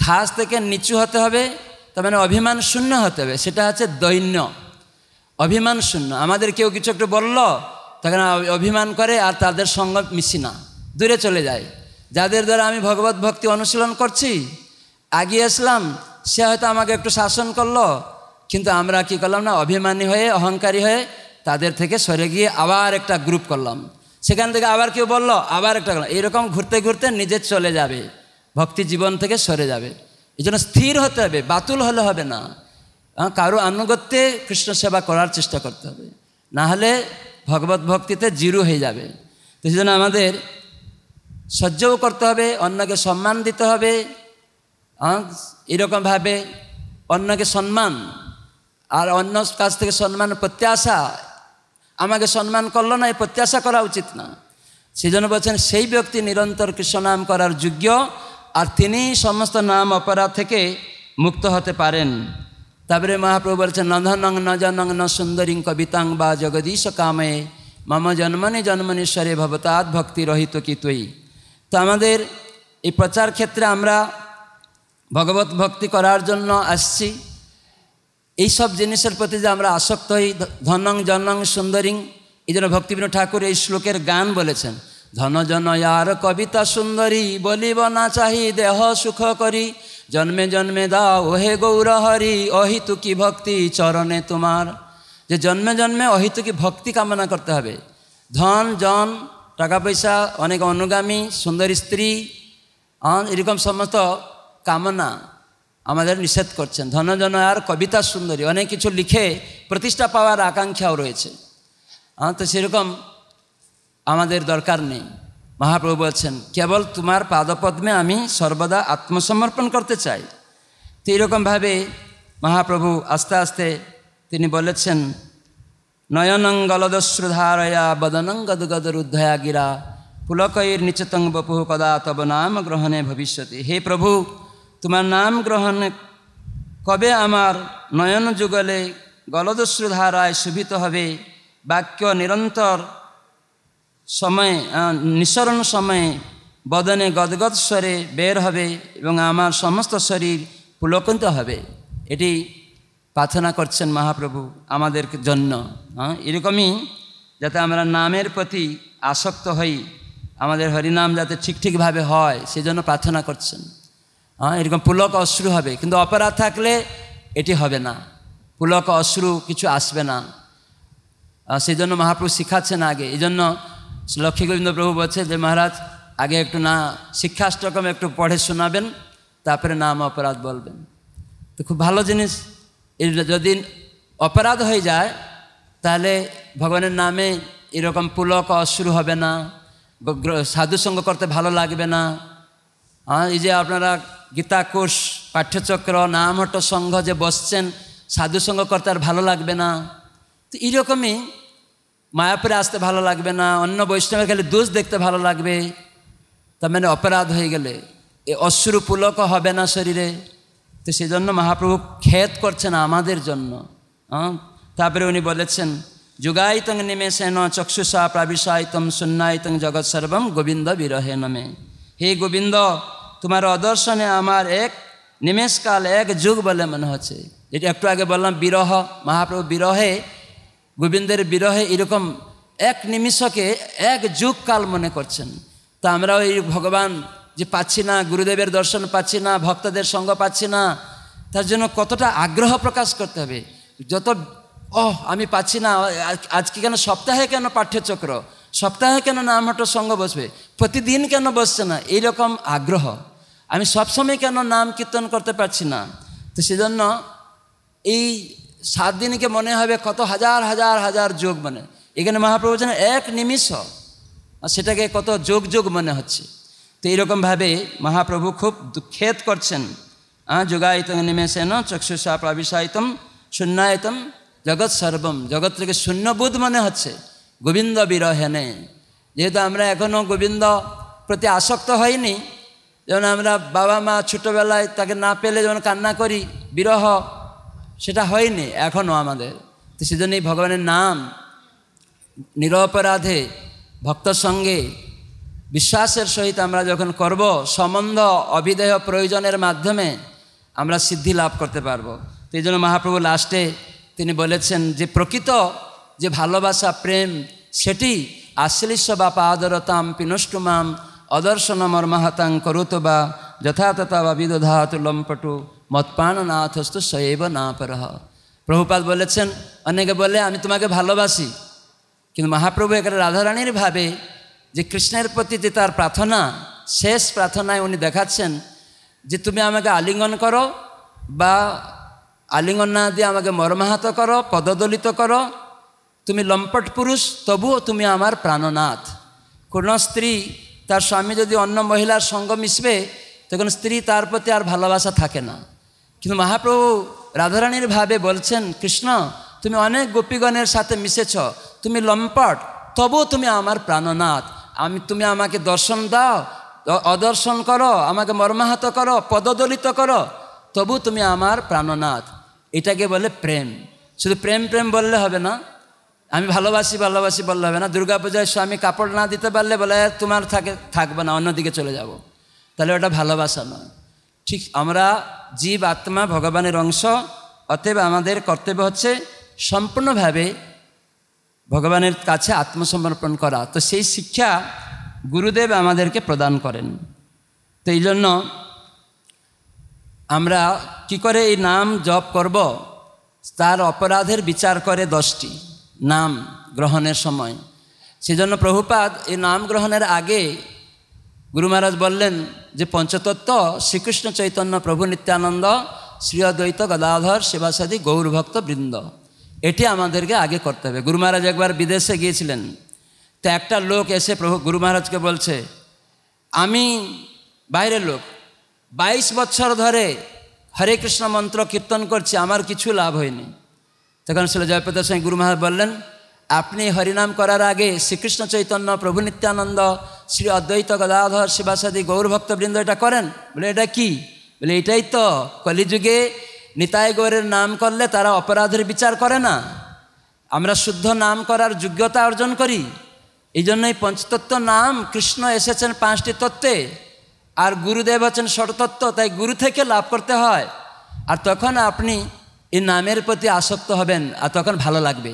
ঘাস থেকে নিচু হতে হবে, তার মানে অভিমান শূন্য হতে হবে, সেটা হচ্ছে দৈন্য। অভিমান শূন্য। আমাদের কেউ কিছু একটু বলল, তখন অভিমান করে আর তাদের সঙ্গ মিশি না। দূরে চলে যায়। যাদের দ্বারা আমি ভগবত ভক্তি অনুশীলন করছি, আগিয়ে আসলাম, সে হয়তো আমাকে একটু শাসন করল, কিন্তু আমরা কি করলাম না, অভিমানী হয়ে, অহংকারী হয়ে তাদের থেকে সরে গিয়ে আবার একটা গ্রুপ করলাম। সেখান থেকে আবার কেউ বলল, আবার একটা করলাম। এরকম ঘুরতে ঘুরতে নিজে চলে যাবে, ভক্তি জীবন থেকে সরে যাবে। এই জন্য স্থির হতে হবে, বাতুল হলে হবে না। কারও আনুগত্যে কৃষ্ণ সেবা করার চেষ্টা করতে হবে। না হলে ভগবত ভক্তিতে জিরু হয়ে যাবে। তো সেই জন্য আমাদের সহ্যও করতে হবে, অন্যকে সম্মান দিতে হবে এরকমভাবে অন্যকে সম্মান আর অন্য কাছ থেকে সম্মান প্রত্যাশা। আমাকে সম্মান করল না, এই প্রত্যাশা করা উচিত না। সেই জন্য বলছেন, সেই ব্যক্তি নিরন্তর কৃষ্ণ নাম করার যোগ্য আর তিনি সমস্ত নাম অপরাধ থেকে মুক্ত হতে পারেন। তারপরে মহাপ্রভু বলছেন নধনং ন জনং ন সুন্দরী কবিতাং বা জগদীশ কামে, মম জন্মনি জন্মনীশ্বরে ভবতাৎ ভক্তি রহিত কি তুই? তো আমাদের এই প্রচার ক্ষেত্রে আমরা ভগবত ভক্তি করার জন্য আসছি। এই সব জিনিসের প্রতি যে আমরা আসক্ত হই ধনং জনং সুন্দরী, এই জন্য ভক্তিবিনোদ ঠাকুর এই শ্লোকের গান বলেছেন। ধন জন ইয়ার কবিতা সুন্দরী, বলিব না চাহি দেহ সুখ করি। জন্মে জন্মে দাও ওহে গৌর হরি অহিতুকি ভক্তি চরণে তোমার। যে জন্মে জন্মে অহিতুকি ভক্তি কামনা করতে হবে। ধন জন টাকা পয়সা অনেক অনুগামী সুন্দরী স্ত্রী এরকম সমস্ত কামনা আমাদের নিষেধ করছেন। ধনজন আর কবিতা সুন্দরী, অনেক কিছু লিখে প্রতিষ্ঠা পাওয়ার আকাঙ্ক্ষাও রয়েছে। তো সেরকম আমাদের দরকার নেই। মহাপ্রভু বলছেন, কেবল তোমার পাদপদ্মে আমি সর্বদা আত্মসমর্পণ করতে চাই। তো এরকমভাবে মহাপ্রভু আস্তে আস্তে তিনি বলেছেন নয়নং গলদশ্রুধারয়া বদনং গদগদরুদ্ধয়া গিরা পুলকৈর নিচতং বপু কদা তব নাম গ্রহণে ভবিষ্যতে। হে প্রভু, তোমার নাম গ্রহণে কবে আমার নয়ন যুগলে গলদশ্রুধারায় শুভিত হবে? বাক্য নিরন্তর সময়ে নিঃসরণ সময়ে বদনে গদগদ স্বরে বের হবে এবং আমার সমস্ত শরীর পুলকিত হবে। এটি প্রার্থনা করছেন মহাপ্রভু আমাদের জন্য। হ্যাঁ এরকমই যাতে আমরা নামের প্রতি আসক্ত হই, আমাদের হরিনাম যাতে ঠিক ঠিকভাবে হয়, সেজন্য প্রার্থনা করছেন। হ্যাঁ এরকম পুলক অশ্রু হবে, কিন্তু অপরাধ থাকলে এটি হবে না। পুলক অশ্রু কিছু আসবে না। সেই জন্য মহাপ্রভু শিখাচ্ছেন আগে। এই জন্য লক্ষ্মী গোবিন্দ প্রভু বলছে যে, মহারাজ, আগে একটু না শিক্ষাষ্টকম একটু পড়ে শোনাবেন, তারপরে নাম অপরাধ বলবেন। তো খুব ভালো জিনিস। যদি অপরাধ হয়ে যায়, তাহলে ভগবানের নামে এরকম পুলক অশ্রু হবে না সাধুসঙ্গ করতে ভালো লাগবে না। এই যে আপনারা গীতা কোষ, পাঠ্যচক্র নামহট্ট সংঘ যে বসছেন সাধুসঙ্গ করতে আর ভালো লাগবে না। তো এইরকমই মায়াপুরে আসতে ভালো লাগবে না, অন্য বৈষ্ণবের খালি দোষ দেখতে ভালো লাগবে। তার মানে অপরাধ হয়ে গেলে, এ অশ্রু পুলক হবে না শরীরে। তো সেই জন্য মহাপ্রভু খেত করছেন আমাদের জন্য তারপরে উনি বলেছেন, যুগায়তং নিমেষেন চক্ষুষা প্রাবিষায়তম শূন্যায়তং জগৎ সর্বম গোবিন্দ বিরহে নমে। হে গোবিন্দ, তোমার অদর্শনে আমার এক নিমেষকাল, এক যুগ বলে মনে হচ্ছে। যেটি একটু আগে বললাম, বিরহ, মহাপ্রভু বিরহে, গোবিন্দের বিরহে এরকম এক নিমিষকে এক যুগ কাল মনে করছেন। তা আমরা ওই ভগবান যে পাচ্ছি না, গুরুদেবের দর্শন পাচ্ছি না, ভক্তদের সঙ্গ পাচ্ছি না, তার জন্য কতটা আগ্রহ প্রকাশ করতে হবে? যত ও আমি পাচ্ছি না, আজকে কেন সপ্তাহে কেন পাঠ্যচক্র? সপ্তাহে কেন নাম নামহট সঙ্গ বসবে? প্রতিদিন কেন বসছে না? এইরকম আগ্রহ। আমি সবসময় কেন নাম কীর্তন করতে পারছি না? তো সেজন্য এই সাত দিনকে মনে হবে কত হাজার হাজার হাজার যোগ মানে। এখানে মহাপ্রভু এক নিমিষ সেটাকে কত যোগ যোগ মনে হচ্ছে। তো এইরকমভাবে মহাপ্রভু খুব দুঃখেদ করছেন। যোগায়িত নিমেষেন চক্ষুষা প্রাবিষায়িতম শূন্যায়তম জগৎ সর্বম। জগৎ থেকে শূন্যবোধ মনে হচ্ছে। গোবিন্দ বিরহেনে যেহেতু আমরা এখনও গোবিন্দ প্রতি আসক্ত হয়নি যেমন আমরা বাবা মা ছোটোবেলায় তাকে না পেলে যেমন কান্না করি, বিরহ, সেটা হয়নি এখনও আমাদের। তো সেজন্যই ভগবানের নাম নিরপরাধে ভক্ত সঙ্গে বিশ্বাসের সহিত আমরা যখন করব, সম্বন্ধ অভিদেয় প্রয়োজনের মাধ্যমে আমরা সিদ্ধি লাভ করতে পারব। তো এই জন্য মহাপ্রভু লাস্টে তিনি বলেছেন যে, প্রকৃত যে ভালোবাসা, প্রেম, সেটি আশ্লিষ্য বা পাদরতাম পিনষ্টুমাম অদর্শনমর মহাতাং করুত বা যথাতথা বা বিদধাতু লম্পটু মৎপাননাথস্তু সৈব না পরহ। প্রভুপাদ বলেছেন, অনেকে বলে, আমি তোমাকে ভালোবাসি, কিন্তু মহাপ্রভু এখানে রাধারানীর ভাবে যে কৃষ্ণের প্রতি যে তার প্রার্থনা, শেষ প্রার্থনায় উনি দেখাচ্ছেন যে তুমি আমাকে আলিঙ্গন করো বা আলিঙ্গন না দিয়ে আমাকে মর্মাহত করো, পদদলিত করো, তুমি লম্পট পুরুষ, তবুও তুমি আমার প্রাণনাথ। কোনো স্ত্রী তার স্বামী যদি অন্য মহিলার সঙ্গ মিশবে, তখন স্ত্রী তার প্রতি আর ভালোবাসা থাকে না। কিন্তু মহাপ্রভু রাধারানীর ভাবে বলছেন, কৃষ্ণ, তুমি অনেক গোপীগণের সাথে মিশেছ, তুমি লম্পট, তবুও তুমি আমার প্রাণনাথ। আমি, তুমি আমাকে দর্শন দাও অদর্শন করো, আমাকে মর্মাহত করো, পদদলিত করো, তবু তুমি আমার প্রাণনাথ। এটাকে বলে প্রেম। শুধু প্রেম প্রেম বললে হবে না। আমি ভালোবাসি ভালোবাসি বললে হবে না। দুর্গাপূজায় স্বামী কাপড় না দিতে পারলে বলে তোমার থাকে, থাকবে না, অন্যদিকে চলে যাব। তাহলে ওটা ভালোবাসা নয়। ঠিক আমরা জীব, আত্মা, ভগবানের অংশ, অতএব আমাদের কর্তব্য হচ্ছে সম্পূর্ণভাবে ভগবানের কাছে আত্মসমর্পণ করা। তো সেই শিক্ষা গুরুদেব আমাদেরকে প্রদান করেন। তো এই জন্য আমরা কি করে এই নাম জপ করব? তার অপরাধের বিচার করে দশটি নাম গ্রহণের সময়। সেজন্য প্রভুপাদ এই নাম গ্রহণের আগে গুরু মহারাজ বললেন যে, পঞ্চতত্ত্ব, শ্রীকৃষ্ণ চৈতন্য, প্রভু নিত্যানন্দ শ্রী অদ্বৈত গদাধর সেবাসাদী গৌরভক্ত বৃন্দ। এটি আমাদেরকে আগে করতে হবে। গুরু মহারাজ একবার বিদেশে গিয়েছিলেন। তো একটা লোক এসে প্রভু গুরু মহারাজকে বলছে, আমি বাইরের লোক। বাইশ বছর ধরে হরে কৃষ্ণ মন্ত্র কীর্তন করছি, আমার কিছু লাভ হয়নি। তখন শিল জয়প্রদাস স্বামী গুরু মহারাজ বললেন, আপনি হরিনাম করার আগে শ্রীকৃষ্ণ চৈতন্য, প্রভু নিত্যানন্দ, শ্রী অদ্বৈত গদাধর শিবাসাদী গৌরভক্তবৃন্দ এটা করেন? বলে, এটা কি? বলে, এটাই তো কলিযুগে নিতাই গৌরের নাম করলে তারা অপরাধের বিচার করে না। আমরা শুদ্ধ নাম করার যোগ্যতা অর্জন করি। এই জন্যই পঞ্চতত্ত্ব নাম কৃষ্ণ এসেছেন পাঁচটি তত্ত্বে। আর গুরুদেব হচ্ছেন ষড়তত্ত্ব তাই গুরু থেকে লাভ করতে হয়। আর তখন আপনি এই নামের প্রতি আসক্ত হবেন, আর তখন ভালো লাগবে।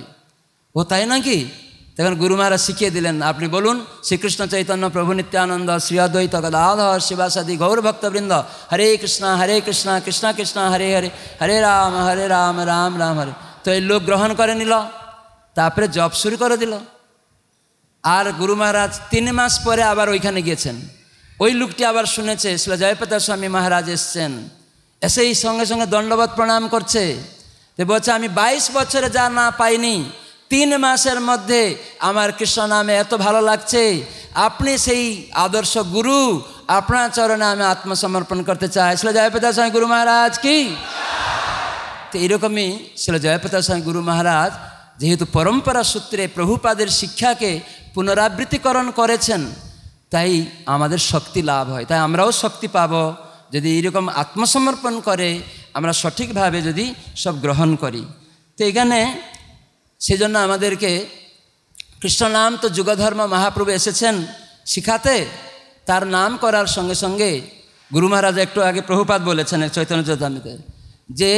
ও তাই নাকি তখন গুরু মহারাজ শিখিয়ে দিলেন, আপনি বলুন, শ্রীকৃষ্ণ চৈতন্য, প্রভু নিত্যানন্দ, শ্রী অদ্বৈত গদাধর, শিবাসাদি, গৌরভক্তবৃন্দ, হরে কৃষ্ণ হরে কৃষ্ণ কৃষ্ণ কৃষ্ণ, হরে হরে হরে রাম হরে রাম রাম রাম, হরে। তো এই লোক গ্রহণ করে নিল, তারপরে জব শুরু করে দিল। আর গুরু মহারাজ তিন মাস পরে আবার ওইখানে গিয়েছেন। ওই লোকটি আবার শুনেছে শিলা জয়প্রতা স্বামী মহারাজ এসছেন। এসেই সঙ্গে সঙ্গে দণ্ডবোধ প্রণাম করছে। বলছে, আমি বাইশ বছরে যা না পাইনি তিন মাসের মধ্যে আমার কৃষ্ণ নামে এত ভালো লাগছে। আপনি সেই আদর্শ গুরু, আপনার চরণে আমি আত্মসমর্পণ করতে চাই। শিল জয়প্রতাপ স্বামী গুরু মহারাজ কি? তো এইরকমই শিল জয়প্রতাপ স্বামী গুরু মহারাজ যেহেতু পরম্পরা সূত্রে প্রভুপাদের শিক্ষাকে পুনরাবৃত্তিকরণ করেছেন, তাই আমাদের শক্তি লাভ হয়। তাই আমরাও শক্তি পাব। যদি এইরকম আত্মসমর্পণ করে, আমরা সঠিকভাবে যদি সব গ্রহণ করি। তো এখানে সেজন্য আমাদেরকে কৃষ্ণ নাম তো যুগধর্ম মহাপ্রভু এসেছেন শিখাতে, তার নাম করার সঙ্গে সঙ্গে গুরু মহারাজ একটু আগে প্রভুপাত বলেছেন চৈতন্য চৈতামিতে যে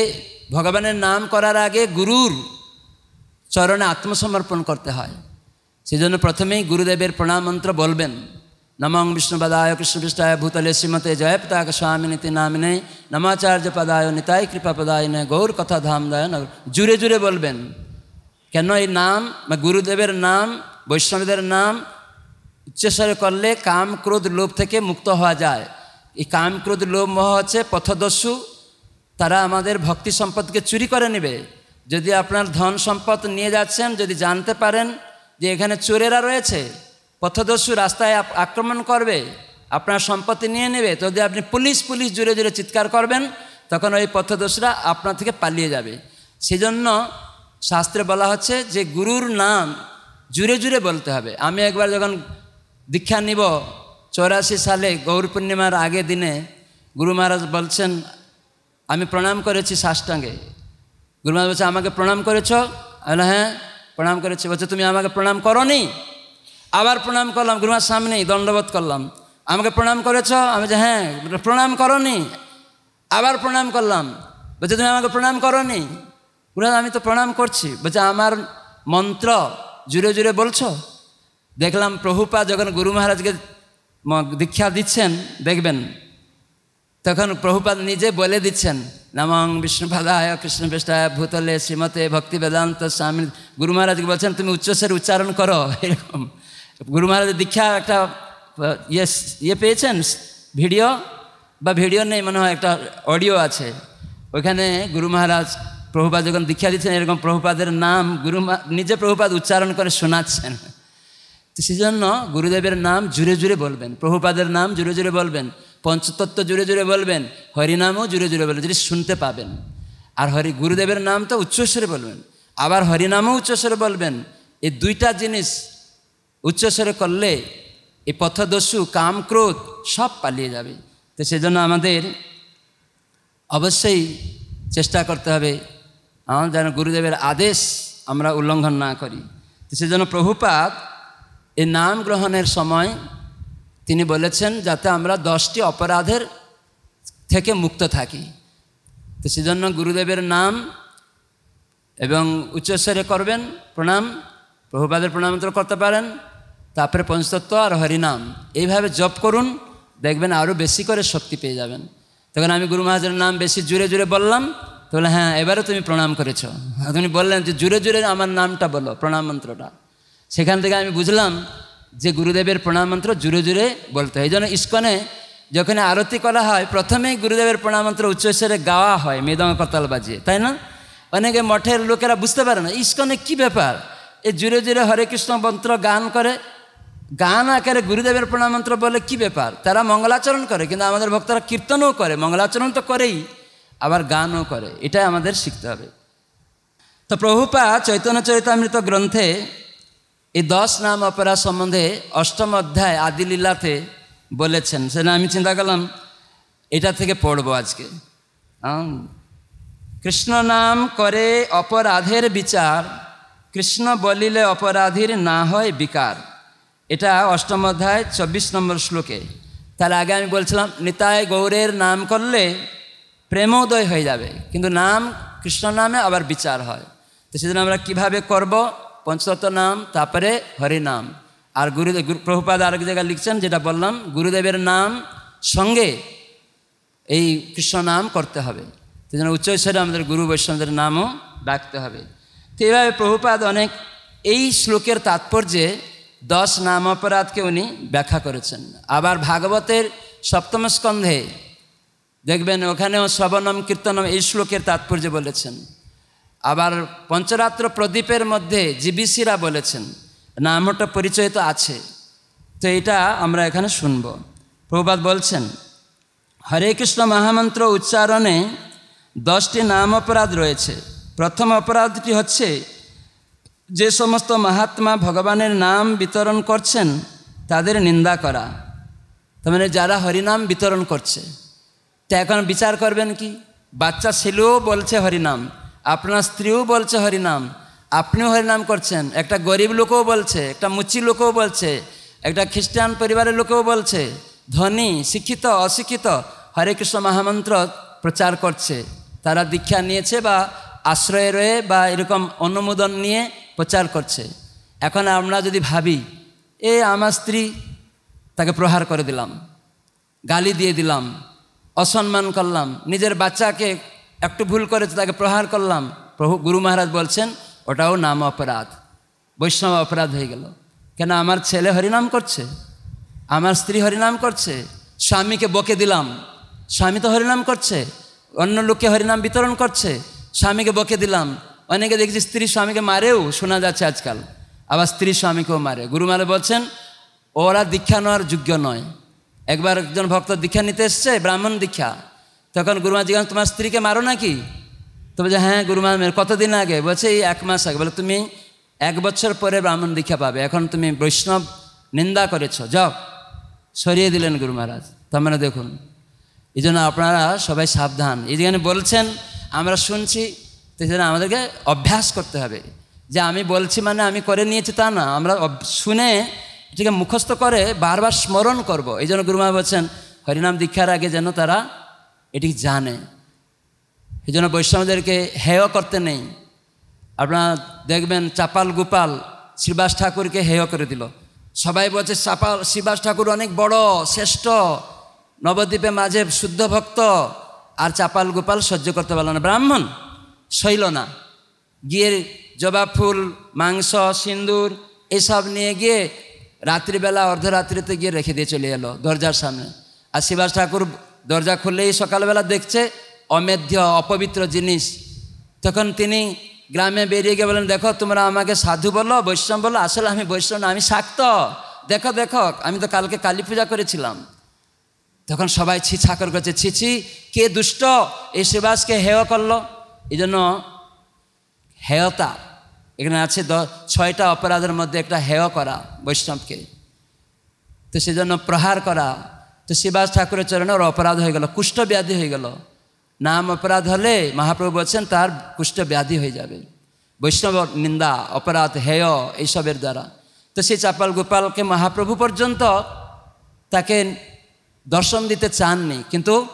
ভগবানের নাম করার আগে গুরুর চরণে আত্মসমর্পণ করতে হয়। সেজন্য প্রথমেই গুরুদেবের প্রণাম মন্ত্র বলবেন। নমং বিষ্ণুপদায় কৃষ্ণপৃষ্ঠায় ভূতলে শ্রীমতে জয়পতাক স্বামিনীতি নামিনে নমাচার্য পদায় নিতাই কৃপা পদায় নে গৌর কথা ধাম দায় জুড়ে জুড়ে বলবেন। কেন এই নাম বা গুরুদেবের নাম, বৈষ্ণবদের নাম উচ্চস্বরে করলে কাম ক্রোধ লোভ থেকে মুক্ত হওয়া যায়। এই কাম ক্রোধ লোভ মহ হচ্ছে পথদস্যু তারা আমাদের ভক্তি সম্পদকে চুরি করে নেবে। যদি আপনার ধন সম্পদ নিয়ে যাচ্ছেন, যদি জানতে পারেন যে এখানে চোরেরা রয়েছে পথদস্যু রাস্তায় আক্রমণ করবে, আপনার সম্পত্তি নিয়ে নেবে যদি আপনি পুলিশ পুলিশ জুড়ে জুড়ে চিৎকার করবেন, তখন ওই পথদস্যুরা আপনার থেকে পালিয়ে যাবে। সেজন্য শাস্ত্রে বলা হচ্ছে যে গুরুর নাম জুড়ে জুড়ে বলতে হবে। আমি একবার যখন দীক্ষা নিব, চৌরাশি সালে গৌর পূর্ণিমার আগে দিনে গুরু মহারাজ বলছেন, আমি প্রণাম করেছি সাষ্টাঙ্গে। গুরু মহারাজ বলছে, আমাকে প্রণাম করেছ? আমি হ্যাঁ প্রণাম করেছি। বলছে, তুমি আমাকে প্রণাম করনি? আবার প্রণাম করলাম গুরুমার সামনেই দণ্ডবোধ করলাম। আমাকে প্রণাম করেছ? আমি যে হ্যাঁ প্রণাম করনি। আবার প্রণাম করলাম। বলছে, তুমি আমাকে প্রণাম করনি? গুরু আমি তো প্রণাম করছি। বলছে, আমার মন্ত্র জুড়ে জুড়ে বলছো? দেখলাম প্রভুপা যখন গুরু মহারাজকে দীক্ষা দিচ্ছেন, দেখবেন, তখন প্রভুপাদ নিজে বলে দিচ্ছেন, নমং বিষ্ণুপাদায় কৃষ্ণ পৃষ্ঠায় ভূতলে শ্রীমতে ভক্তি বেদান্ত স্বামী গুরু মহারাজকে বলছেন, তুমি উচ্চস্বরে উচ্চারণ করো। এরকম। গুরু মহারাজ দীক্ষা একটা ইয়ে ইয়ে পেয়েছেন, ভিডিও? বা ভিডিও নেই, মনে হয় একটা অডিও আছে। ওইখানে গুরু মহারাজ প্রভুপাদ যখন দীক্ষা দিচ্ছেন, এরকম প্রভুপাদের নাম গুরুমা নিজে প্রভুপাদ উচ্চারণ করে শোনাচ্ছেন। তো সেই জন্য গুরুদেবের নাম জুড়ে জুড়ে বলবেন, প্রভুপাদের নাম জুড়ে জুড়ে বলবেন, পঞ্চতত্ত্ব জুড়ে জুড়ে বলবেন, হরিনামও জুড়ে জুড়ে বলবেন, যদি শুনতে পাবেন। আর হরি গুরুদেবের নাম তো উচ্চস্বরে বলবেন, আবার হরিনামও উচ্চস্বরে বলবেন। এই দুইটা জিনিস উচ্চস্বরে করলে এই পথদস্যু কাম ক্রোধ সব পালিয়ে যাবে। তো সেজন্য আমাদের অবশ্যই চেষ্টা করতে হবে আমার যেন গুরুদেবের আদেশ আমরা উল্লঙ্ঘন না করি। তো সেজন্য প্রভুপাত এই নাম গ্রহণের সময় তিনি বলেছেন, যাতে আমরা দশটি অপরাধের থেকে মুক্ত থাকি। তো সেজন্য গুরুদেবের নাম এবং উচ্চস্বরে করবেন প্রণাম, প্রভুপাদের প্রণামন্ত্র করতে পারেন, তারপরে পঞ্চতত্ত্ব আর হরিনাম। এইভাবে জপ করুন, দেখবেন আরও বেশি করে শক্তি পেয়ে যাবেন। তখন আমি গুরু মহাজের নাম বেশি জুড়ে জুড়ে বললাম তো বলে হ্যাঁ এবারে তুমি প্রণাম করেছ। তুমি বললেন যে, জুড়ে জুড়ে আমার নামটা বলো প্রণাম মন্ত্রটা সেখান থেকে আমি বুঝলাম যে গুরুদেবের প্রণাম মন্ত্র জুড়ে জুড়ে বলতে হয়। এই জন্য ইস্কনে যখন আরতি করা হয়, প্রথমেই গুরুদেবের প্রণাম মন্ত্র উচ্চস্বরে গাওয়া হয় মৃদঙ্গ করতাল বাজিয়ে তাই না? অনেকে মঠের লোকেরা বুঝতে পারে না, ইস্কনে কি ব্যাপার? এই জুড়ে জুড়ে হরে কৃষ্ণ মন্ত্র গান করে, গান আকারে গুরুদেবের প্রণাম মন্ত্র বলে কি ব্যাপার? তারা মঙ্গলাচরণ করে, কিন্তু আমাদের ভক্তরা কীর্তনও করে, মঙ্গলাচরণ তো করেই। আবার গানও করে, এটাই আমাদের শিখতে হবে। তো প্রভুপা চৈতন্য চরিতামৃত গ্রন্থে এই দশ নাম অপরাধ সম্বন্ধে অষ্টম অধ্যায় আদিলীলাতে বলেছেন। সেটা আমি চিন্তা করলাম, এটা থেকে পড়ব আজকে। কৃষ্ণ নাম করে অপরাধের বিচার, কৃষ্ণ বলিলে অপরাধীর না হয় বিকার। এটা অষ্টম অধ্যায়, চব্বিশ নম্বর শ্লোকে। তার আগে আমি বলছিলাম নিতায় গৌরের নাম করলে প্রেমোদয় হয়ে যাবে। কিন্তু নাম কৃষ্ণ নামে আবার বিচার হয়। তো সেজন্য আমরা কীভাবে করব? পঞ্চতত্ত্ব নাম, তারপরে হরিনাম। আর গুরুদেব, গুরু, প্রভুপাদ আরেক জায়গায় লিখছেন, যেটা বললাম, গুরুদেবের নাম সঙ্গে এই কৃষ্ণ নাম করতে হবে। সেই জন্য উচ্চৈশ্বরে আমাদের গুরু বৈষ্ণবদের নামও ডাকতে হবে। তো এইভাবে প্রভুপাদ অনেক এই শ্লোকের তাৎপর্যে দশ নাম অপরাধকে উনি ব্যাখ্যা করেছেন। আবার ভাগবতের সপ্তম স্কন্ধে দেখবেন ওখানেও শ্রবণম কীর্তনম এই শ্লোকের তাৎপর্য বলেছেন। আবার পঞ্চরাত্র প্রদীপের মধ্যে জিবিসিরা বলেছেন, নামটা পরিচয় তো আছে, তো এটা আমরা এখানে শুনব। প্রভুপাত বলছেন, হরে কৃষ্ণ মহামন্ত্র উচ্চারণে দশটি নাম অপরাধ রয়েছে। প্রথম অপরাধটি হচ্ছে, যে সমস্ত মহাত্মা ভগবানের নাম বিতরণ করছেন, তাদের নিন্দা করা। তার মানে যারা হরিনাম বিতরণ করছে তা এখন বিচার করবেন কি? বাচ্চা ছেলেও বলছে হরিনাম, আপনার স্ত্রীও বলছে হরিনাম, আপনিও হরিনাম করছেন। একটা গরিব লোকও বলছে, একটা মুচি লোকও বলছে, একটা খ্রিস্টান পরিবারের লোকও বলছে, ধনী, শিক্ষিত, অশিক্ষিত, হরে কৃষ্ণ মহামন্ত্র প্রচার করছে। তারা দীক্ষা নিয়েছে বা আশ্রয়ে রয়ে বা এরকম অনুমোদন নিয়ে প্রচার করছে। এখন আমরা যদি ভাবি, এ আমার স্ত্রী তাকে প্রহার করে দিলাম, গালি দিয়ে দিলাম অসম্মান করলাম, নিজের বাচ্চাকে একটু ভুল করেছে, তাকে প্রহার করলাম। প্রভু গুরু মহারাজ বলছেন, ওটাও নাম অপরাধ, বৈষ্ণব অপরাধ হয়ে গেল। কেন আমার ছেলে হরিনাম করছে? আমার স্ত্রী হরিনাম করছে? স্বামীকে বকে দিলাম, স্বামী তো হরিনাম করছে। অন্য লোককে হরিনাম বিতরণ করছে, স্বামীকে বকে দিলাম। অনেকে দেখছি স্ত্রী স্বামীকে মারেও, শোনা যাচ্ছে আজকাল। আবার স্ত্রী স্বামীকেও মারে। গুরুমালে বলছেন, ওরা দীক্ষা নেওয়ার যোগ্য নয়। একবার একজন ভক্ত দীক্ষা নিতে এসছে, ব্রাহ্মণ দীক্ষা। তখন গুরুমা জিজ্ঞাসা, তোমার স্ত্রীকে মারো নাকি? তো বলছে হ্যাঁ গুরুমা কতদিন আগে? বলছে, এই এক মাস আগে। বলে, তুমি এক বছর পরে ব্রাহ্মণ দীক্ষা পাবে। এখন তুমি বৈষ্ণব নিন্দা করেছ। যাও। সরিয়ে দিলেন গুরু মহারাজ তার মানে দেখুন, এই জন্য আপনারা সবাই সাবধান। এই যেখানে বলছেন, আমরা শুনছি সেজন্য আমাদেরকে অভ্যাস করতে হবে। যে আমি বলছি মানে আমি করে নিয়েছি তা না। আমরা শুনে এটাকে মুখস্থ করে বারবার স্মরণ করব। এই জন্য গুরুমা বলছেন, হরিনাম দীক্ষার আগে যেন তারা এটি জানে। এই জন্য বৈষ্ণবদেরকে হেয় করতে নেই। আপনারা দেখবেন চাপাল গোপাল শ্রীবাস ঠাকুরকে হেয় করে দিল। সবাই বলছে, চাপাল, শ্রীবাস ঠাকুর অনেক বড়, শ্রেষ্ঠ, নবদ্বীপে মাঝে শুদ্ধ ভক্ত, আর চাপাল গোপাল সহ্য করতে পারল না। ব্রাহ্মণ সইল না। গিয়ে জবা ফুল, মাংস, সিন্দুর, এসব নিয়ে গিয়ে রাত্রিবেলা অর্ধরাত্রিতে গিয়ে রেখে দিয়ে চলে এলো দরজার সামনে। আর শিবাস ঠাকুর দরজা খুললেই সকালবেলা দেখছে অমেধ্য, অপবিত্র জিনিস। তখন তিনি গ্রামে বেরিয়ে গিয়ে বলেন দেখো, তোমরা আমাকে সাধু বলো, বৈষ্ণব বলো, আসলে আমি বৈষ্ণব না, আমি শাক্ত। দেখো দেখো, আমি তো কালকে কালী পূজা করেছিলাম। তখন সবাই ছি ছাকর করছে ছি ছি, কে দুষ্ট? এই শিবাসকে হেয় করল। এই জন্য হেয়তা এখানে আছে দ, ছয়টা অপরাধের মধ্যে একটা হেয় করা বৈষ্ণবকে। তো সেজন্য প্রহার করা। তো শিবাস ঠাকুরের চরণে ওর অপরাধ হয়ে গেল কুষ্ঠ ব্যাধি হয়ে গেল। নাম অপরাধ হলে মহাপ্রভু বলছেন তার কুষ্ঠ ব্যাধি হয়ে যাবে। বৈষ্ণব নিন্দা, অপরাধ, হেয় এইসবের দ্বারা। তো সেই চাপাল গোপালকে মহাপ্রভু পর্যন্ত তাকে দর্শন দিতে চাননি। কিন্তু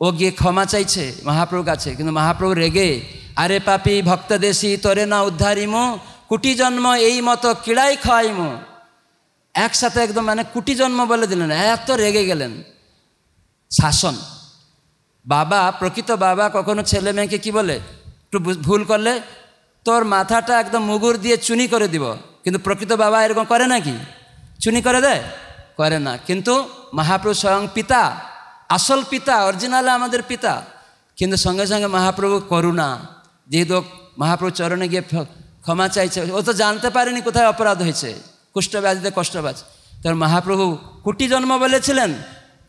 ও গিয়ে ক্ষমা চাইছে, মহাপ্রভুর কাছে। কিন্তু মহাপ্রভু রেগে, আরে পাপি ভক্ত দেশি তোরে না উদ্ধারিমু, কুটি জন্ম এই মতো কিড়াই খাওয়াইমু। একসাথে একদম মানে কুটি জন্ম বলে দিলেন, এত রেগে গেলেন। শাসন। বাবা, প্রকৃত বাবা, কখনো ছেলে মেয়েকে কি বলে? একটু ভুল করলে? তোর মাথাটা একদম মুগুর দিয়ে চুনি করে দিব। কিন্তু প্রকৃত বাবা এরকম করে নাকি? চুনি করে দেয়? করে না। কিন্তু মহাপ্রভু স্বয়ং পিতা। আসল পিতা, অরিজিনালে আমাদের পিতা। কিন্তু সঙ্গে সঙ্গে মহাপ্রভু করুণা, যেহেতু মহাপ্রভু চরণে গিয়ে ক্ষমা চাইছে, ও তো জানতে পারেনি কোথায় অপরাধ হয়েছে, কুষ্ঠব্যাধিতে কষ্ট পাচ্ছে তার মহাপ্রভু কুটি জন্ম বলেছিলেন,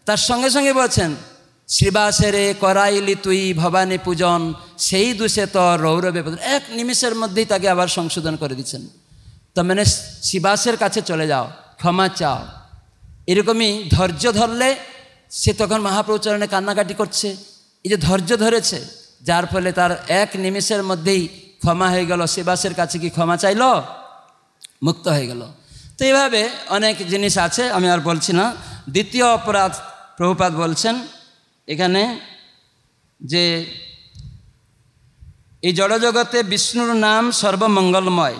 তার সঙ্গে সঙ্গে বলছেন শ্রীবাসেরে করাইলি তুই ভবানী পূজন, সেই দুষে তো রৌরবে এক নিমিষের মধ্যেই তাকে আবার সংশোধন করে দিচ্ছেন। তার মানে শিবাসের কাছে চলে যাও, ক্ষমা চাও। এরকমই ধৈর্য ধরলে সে তখন মহাপ্রভু চরণে কান্নাকাটি করছে। এই যে ধৈর্য ধরেছে, যার ফলে তার এক নিমেষের মধ্যেই ক্ষমা হয়ে গেল। সেবাসের কাছে কি ক্ষমা চাইল? মুক্ত হয়ে গেল। তো এইভাবে অনেক জিনিস আছে, আমি আর বলছি না। দ্বিতীয় অপরাধ প্রভুপাত বলছেন, এখানে যে এই জড়জগতে বিষ্ণুর নাম সর্বমঙ্গলময়।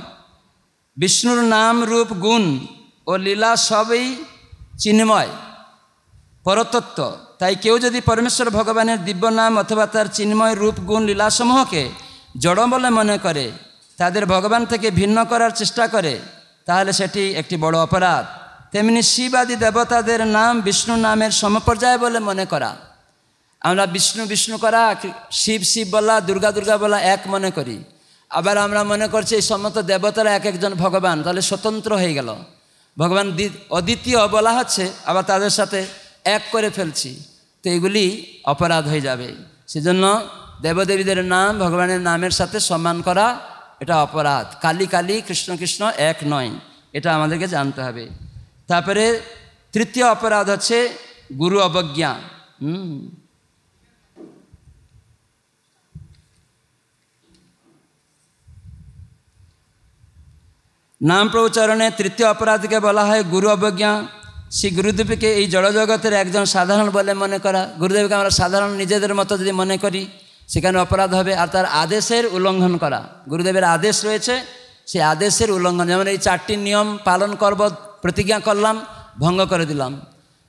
বিষ্ণুর নাম রূপ গুণ ও লীলা সবই চিন্ময়। পরতত্ত্ব। তাই কেউ যদি পরমেশ্বর ভগবানের দিব্য নাম অথবা তার চিন্ময় রূপ, গুণ, লীলাসমূহকে জড় বলে মনে করে, তাদের ভগবান থেকে ভিন্ন করার চেষ্টা করে, তাহলে সেটি একটি বড় অপরাধ। তেমনি শিব আদি দেবতাদের নাম বিষ্ণু নামের সমপর্যায় বলে মনে করা। আমরা বিষ্ণু বিষ্ণু করা, শিব শিব বলা, দুর্গা দুর্গা বলা এক মনে করি। আবার আমরা মনে করছি এই সমস্ত দেবতারা এক একজন ভগবান, তাহলে স্বতন্ত্র হয়ে গেল। ভগবান অদ্বিতীয় বলা হচ্ছে, আবার তাদের সাথে এক করে ফেলছি, তো এগুলি অপরাধ হয়ে যাবে। সেজন্য দেবদেবীদের নাম, ভগবানের নামের সাথে সম্মান করা, এটা অপরাধ। কালী কালী, কৃষ্ণ কৃষ্ণ, এক নয়, এটা আমাদেরকে জানতে হবে। তারপরে তৃতীয় অপরাধ হচ্ছে গুরু অবজ্ঞা। নাম প্রচারণে তৃতীয় অপরাধকে বলা হয় গুরু অবজ্ঞা। সেই গুরুদেবকে এই জড়জগতের একজন সাধারণ বলে মনে করা, গুরুদেবকে আমরা সাধারণ নিজেদের মতো যদি মনে করি, সেখানে অপরাধ হবে আর তার আদেশের উল্লঙ্ঘন করা। গুরুদেবের আদেশ রয়েছে, সেই আদেশের উল্লঙ্ঘন যেমন এই চারটি নিয়ম পালন করব, প্রতিজ্ঞা করলাম, ভঙ্গ করে দিলাম।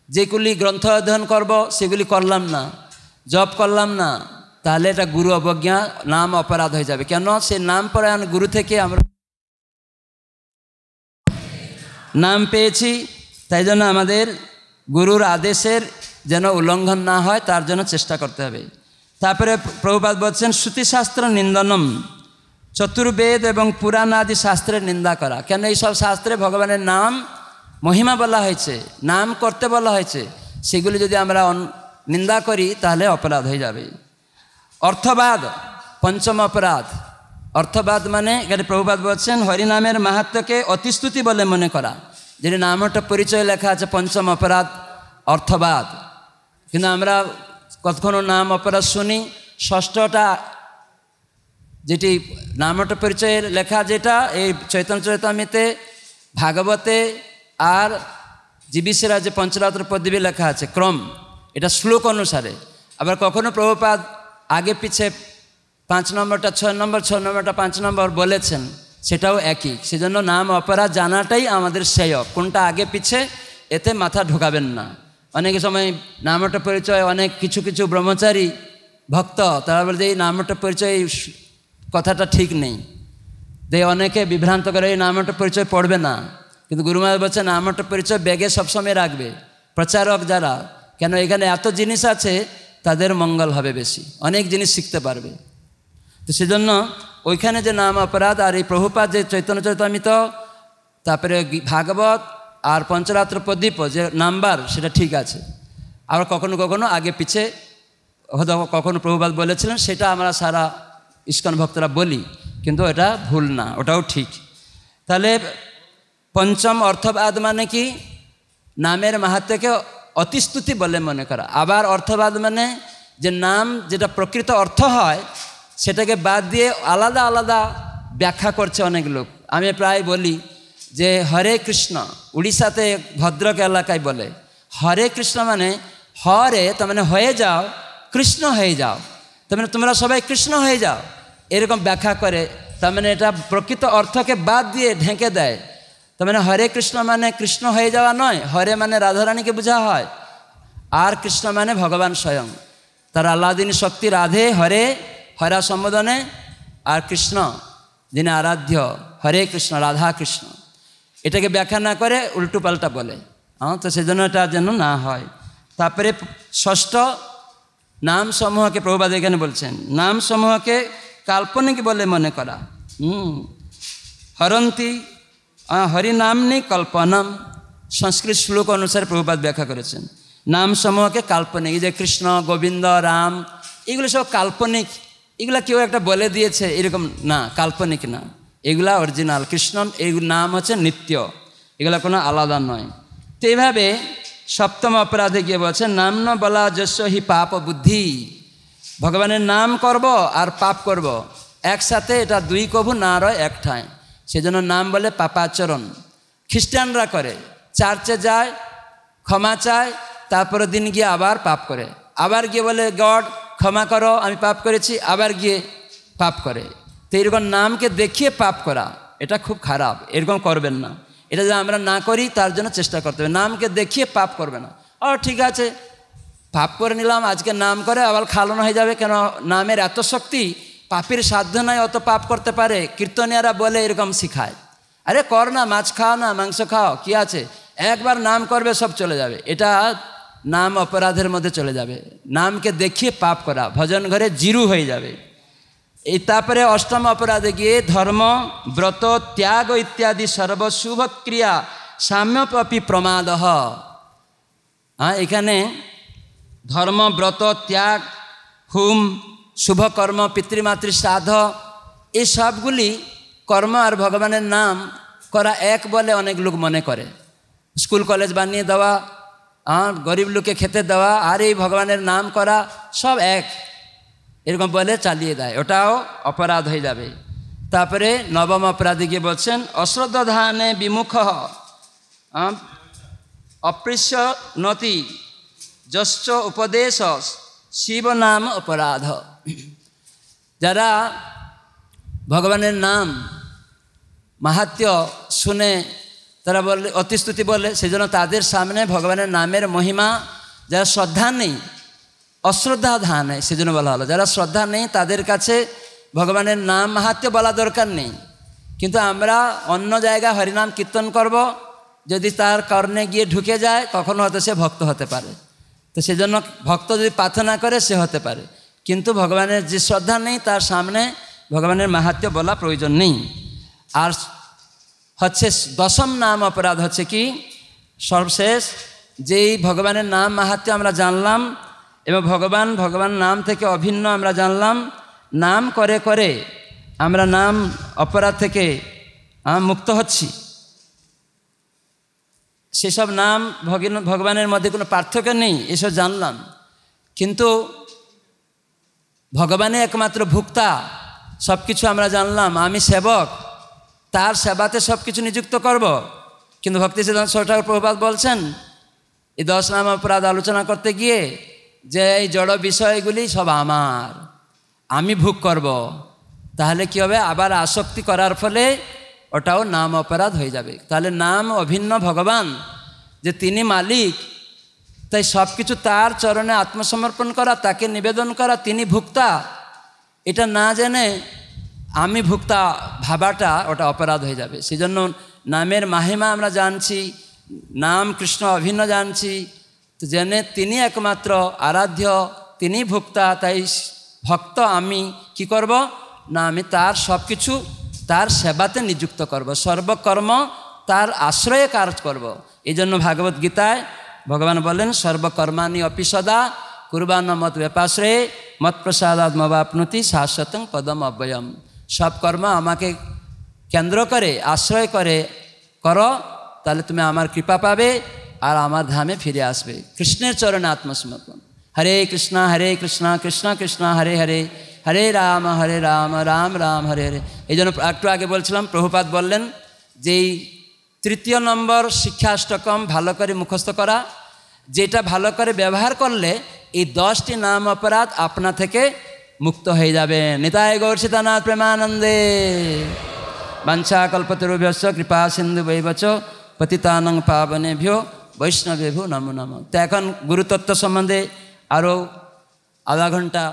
যেগুলি গ্রন্থ অধ্যয়ন করব, সেগুলি করলাম না, জপ করলাম না, তাহলে এটা গুরু অবজ্ঞা, নাম অপরাধ হয়ে যাবে। কেন? সে নাম পরায়ণ গুরু থেকে আমরা নাম পেয়েছি তাই জন্য আমাদের গুরুর আদেশের যেন উল্লঙ্ঘন না হয়, তার জন্য চেষ্টা করতে হবে। তারপরে প্রভুপাত বলছেন, শ্রুতিশাস্ত্র নিন্দনম, চতুর্বেদ এবং পুরাণ আদি শাস্ত্রের নিন্দা করা। কেন এইসব শাস্ত্রে ভগবানের নাম মহিমা বলা হয়েছে, নাম করতে বলা হয়েছে, সেগুলি যদি আমরা নিন্দা করি, তাহলে অপরাধ হয়ে যাবে। অর্থবাদ, পঞ্চম অপরাধ। অর্থবাদ মানে এখানে প্রভুবাদ বলছেন, হরিনামের মাহাত্মকে অতিস্তুতি বলে মনে করা। যেটি নামটা পরিচয় লেখা আছে পঞ্চম অপরাধ অর্থবাদ কিন্তু আমরা কখনো নাম অপরাধ শুনি ষষ্ঠটা যেটি নামটা পরিচয়ের লেখা যেটা এই চৈতন্য চৈতামিতে ভাগবতে আর জীবিসেরা যে পঞ্চরাত্র পদবী লেখা আছে ক্রম এটা শ্লোক অনুসারে আবার কখনো প্রভুপাদ আগে পিছে পাঁচ নম্বরটা ছয় নম্বর ছয় নম্বরটা পাঁচ নম্বর বলেছেন সেটাও একই। সেজন্য নাম অপরাধ জানাটাই আমাদের শ্রেয়। কোনটা আগে পিছে, এতে মাথা ঢোকাবেন না। অনেক সময় নামটা পরিচয়, অনেক কিছু কিছু ব্রহ্মচারী ভক্ত, তারা বলতে এই নামটা পরিচয় কথাটা ঠিক নেই। যে অনেকে বিভ্রান্ত করে, এই নামটা পরিচয় পড়বে না। কিন্তু গুরুমায় বলছে, নামটা পরিচয় ব্যাগে সবসময় রাখবে। প্রচারক যারা, কেন এখানে এত জিনিস আছে, তাদের মঙ্গল হবে বেশি। অনেক জিনিস শিখতে পারবে। তো সেজন্য ওইখানে যে নাম অপরাধ আর এই প্রভুপাত যে চৈতন্য চৈতামিত তারপরে ভাগবত আর পঞ্চরাত্র প্রদীপ যে নাম্বার, সেটা ঠিক আছে। আবার কখনো কখনো আগে পিছে কখনো প্রভুপাত বলেছিলেন, সেটা আমরা সারা ইস্কন ভক্তরা বলি, কিন্তু এটা ভুল না, ওটাও ঠিক। তাহলে পঞ্চম অর্থবাদ মানে কি? নামের মাহাত্মকে অতিস্তুতি বলে মনে করা। আবার অর্থবাদ মানে যে নাম যেটা প্রকৃত অর্থ হয় সেটাকে বাদ দিয়ে আলাদা আলাদা ব্যাখ্যা করছে অনেক লোক। আমি প্রায় বলি যে হরে কৃষ্ণ, উড়িষ্যাতে ভদ্রক এলাকায় বলে। হরে কৃষ্ণ মানে হরে, তার মানে হয়ে যাও, কৃষ্ণ হয়ে যাও। তার মানে তোমরা সবাই কৃষ্ণ হয়ে যাও। এরকম ব্যাখ্যা করে, তার মানে এটা প্রকৃত অর্থকে বাদ দিয়ে ঢেকে দেয়। তার মানে হরে কৃষ্ণ মানে কৃষ্ণ হয়ে যাওয়া নয়, হরে মানে রাধারানীকে বোঝা হয়। আর কৃষ্ণ মানে ভগবান স্বয়ং। তার আল্লাদিনী শক্তি রাধে হরে হরা সম্বোধনে আর কৃষ্ণ যিনি আরাধ্য, হরে কৃষ্ণ, রাধা কৃষ্ণ। এটাকে ব্যাখ্যা না করে উল্টো পাল্টা বলে। হ্যাঁ তো সেজন্য এটা যেন না হয়। তারপরে ষষ্ঠ, নাম সমূহকে প্রভুবাদ এখানে বলছেন। নাম সমূহকে কাল্পনিক বলে মনে করা। হুম। হরন্তি হরিনামনি কল্পনাম। সংস্কৃত শ্লোক অনুসারে প্রভুপাত ব্যাখ্যা করেছেন। নাম সমূহকে কাল্পনিক। যে কৃষ্ণ, গোবিন্দ, রাম, এগুলো সব কাল্পনিক। এগুলা কেউ একটা বলে দিয়েছে, এরকম না, কাল্পনিক না। এগুলা অরিজিনাল কৃষ্ণ এই নাম হচ্ছে নিত্য। এগুলা কোনো আলাদা নয়। তো এইভাবে সপ্তম অপরাধে গিয়ে বলছে, নাম ন বলা যশ হি পাপ বুদ্ধি। ভগবানের নাম করব আর পাপ করব। একসাথে এটা দুই কভু না রয় এক ঠাঁই সেজন্য নাম বলে পাপাচরণ। খ্রিস্টানরা করে, চার্চে যায়, ক্ষমা চায়, তারপরের দিন গিয়ে আবার পাপ করে। আবার গিয়ে বলে, গড ক্ষমা করো, আমি পাপ করেছি, আবার গিয়ে পাপ করে। তো এরকম নামকে দেখিয়ে পাপ করা, এটা খুব খারাপ, এরকম করবেন না। এটা যদি আমরা না করি, তার জন্য চেষ্টা করতে হবে। নামকে দেখিয়ে পাপ করবে না। ও, ঠিক আছে, পাপ করে নিলাম, আজকে নাম করে আবার খালানো হয়ে যাবে, কেন নামের এত শক্তি, পাপের সাধ্য নয় অত পাপ করতে পারে। কীর্তনিয়ারা বলে এরকম শিখায়। আরে কর না, মাছ খাও না, মাংস খাও, কি আছে? একবার নাম করবে, সব চলে যাবে। এটা নাম অপরাধের মধ্যে চলে যাবে। নামকে দেখিয়ে পাপ করা, ভজন ঘরে জিরু হয়ে যাবে। এই তারপরে অষ্টম অপরাধে গিয়ে ধর্ম, ব্রত, ত্যাগ ইত্যাদি সর্বশুভ ক্রিয়া সাম্যপি প্রমাদ হ্যাঁ এখানে ধর্ম, ব্রত, ত্যাগ, হুম, শুভকর্ম, পিতৃমাতৃ শ্রাদ্ধ এই সবগুলি কর্ম আর ভগবানের নাম করা এক বলে অনেক লোক মনে করে। স্কুল, কলেজ বানিয়ে দেওয়া আর গরিব লোকে খেতে দেওয়া আর এই ভগবানের নাম করা সব এক। এরকম বলে চালিয়ে দেয়। ওটাও অপরাধ হয়ে যাবে। তারপরে নবম অপরাধী গিয়ে বলছেন অশ্রদ্ধ ধানে বিমুখ অপৃশ্য নতি, যশ্চ উপদেশ, শিব নাম অপরাধ। যারা ভগবানের নাম মাহাত্য শুনে তারা বলে অতিস্তুতি বলে সেজন্য তাদের সামনে ভগবানের নামের মহিমা, যারা শ্রদ্ধা নেই, অশ্রদ্ধা ধান নেই, সেজন্য বলা হলো। যারা শ্রদ্ধা নেই, তাদের কাছে ভগবানের নাম মাহাত্য বলা দরকার নেই। কিন্তু আমরা অন্য জায়গায় হরিনাম কীর্তন করব, যদি তার কর্ণে গিয়ে ঢুকে যায়, কখনো হয়তো সে ভক্ত হতে পারে। তো সেজন্য ভক্ত যদি প্রার্থনা করে, সে হতে পারে। কিন্তু ভগবানের যে শ্রদ্ধা নেই, তার সামনে ভগবানের মাহাত্ম বলা প্রয়োজন নেই। আর হচ্ছে দশম নাম অপরাধ হচ্ছে কি? সর্বশেষ, যেই ভগবানের নাম মাহাত্ম আমরা জানলাম, এবং ভগবান ভগবান নাম থেকে অভিন্ন আমরা জানলাম, নাম করে করে আমরা নাম অপরাধ থেকে মুক্ত হচ্ছি। সেসব নাম ভগবানের মধ্যে কোনো পার্থক্য নেই, এসব জানলাম। কিন্তু ভগবানে একমাত্র ভুক্তা সব কিছু আমরা জানলাম। আমি সেবক তার সেবাতে সব কিছু নিযুক্ত করব। কিন্তু ভক্তি সিদ্ধান্ত ঠাকুর প্রভুপাত বলছেন, এই দশ নাম অপরাধ আলোচনা করতে গিয়ে যে এই জড় বিষয়গুলি সব আমার, আমি ভোগ করব। তাহলে কি হবে আবার আসক্তি করার ফলে ওটাও নাম অপরাধ হয়ে যাবে তাহলে নাম অভিন্ন ভগবান, যে তিনি মালিক, তাই সব কিছু তার চরণে আত্মসমর্পণ করা, তাকে নিবেদন করা, তিনি ভুক্তা, এটা না জেনে আমি ভুক্তা ভাবাটা ওটা অপরাধ হয়ে যাবে। সেই জন্য নামের মাহিমা আমরা জানছি, নাম কৃষ্ণ অভিন্ন জানছি। তো জেনে তিনি একমাত্র আরাধ্য, তিনি ভুক্তা, তাই ভক্ত আমি কি করব? না, আমি তার সব কিছু তার সেবাতে নিযুক্ত করব। সর্বকর্ম তার আশ্রয়ে কাজ করব। এই জন্য ভাগবত গীতায় ভগবান বলেন সর্বকর্মানি অপিসদা কুরবান মত ব্যাপাশ্রয়ে মবাপনতি শাশ্বতং পদম অব্যয়ম। সব কর্ম আমাকে কেন্দ্র করে, আশ্রয় করে, করো, তাহলে তুমি আমার কৃপা পাবে আর আমার ধামে ফিরে আসবে। কৃষ্ণের চরণে আত্মসমর্পণ। হরে কৃষ্ণ হরে কৃষ্ণ কৃষ্ণ কৃষ্ণ, হরে হরে হরে রাম হরে রাম রাম রাম, হরে হরে। এই জন্য একটু আগে বলছিলাম প্রভুপাত বললেন যেই তৃতীয় নম্বর শিক্ষাষ্টকম ভালো করে মুখস্থ করা, যেটা ভালো করে ব্যবহার করলে এই দশটি নাম অপরাধ আপনা থেকে মুক্ত হয়ে যাবে নিতায় গৌরসিতানাথ প্রেমানন্দে বাঞ্ছা কল্পতরুভ্যস্য কৃপা সিন্ধু বৈবচ পতিতানং পাবনেভ্যো বৈষ্ণবেভ্যো নমো নম তো এখন গুরুতত্ত্ব সম্বন্ধে আরও আধা ঘন্টা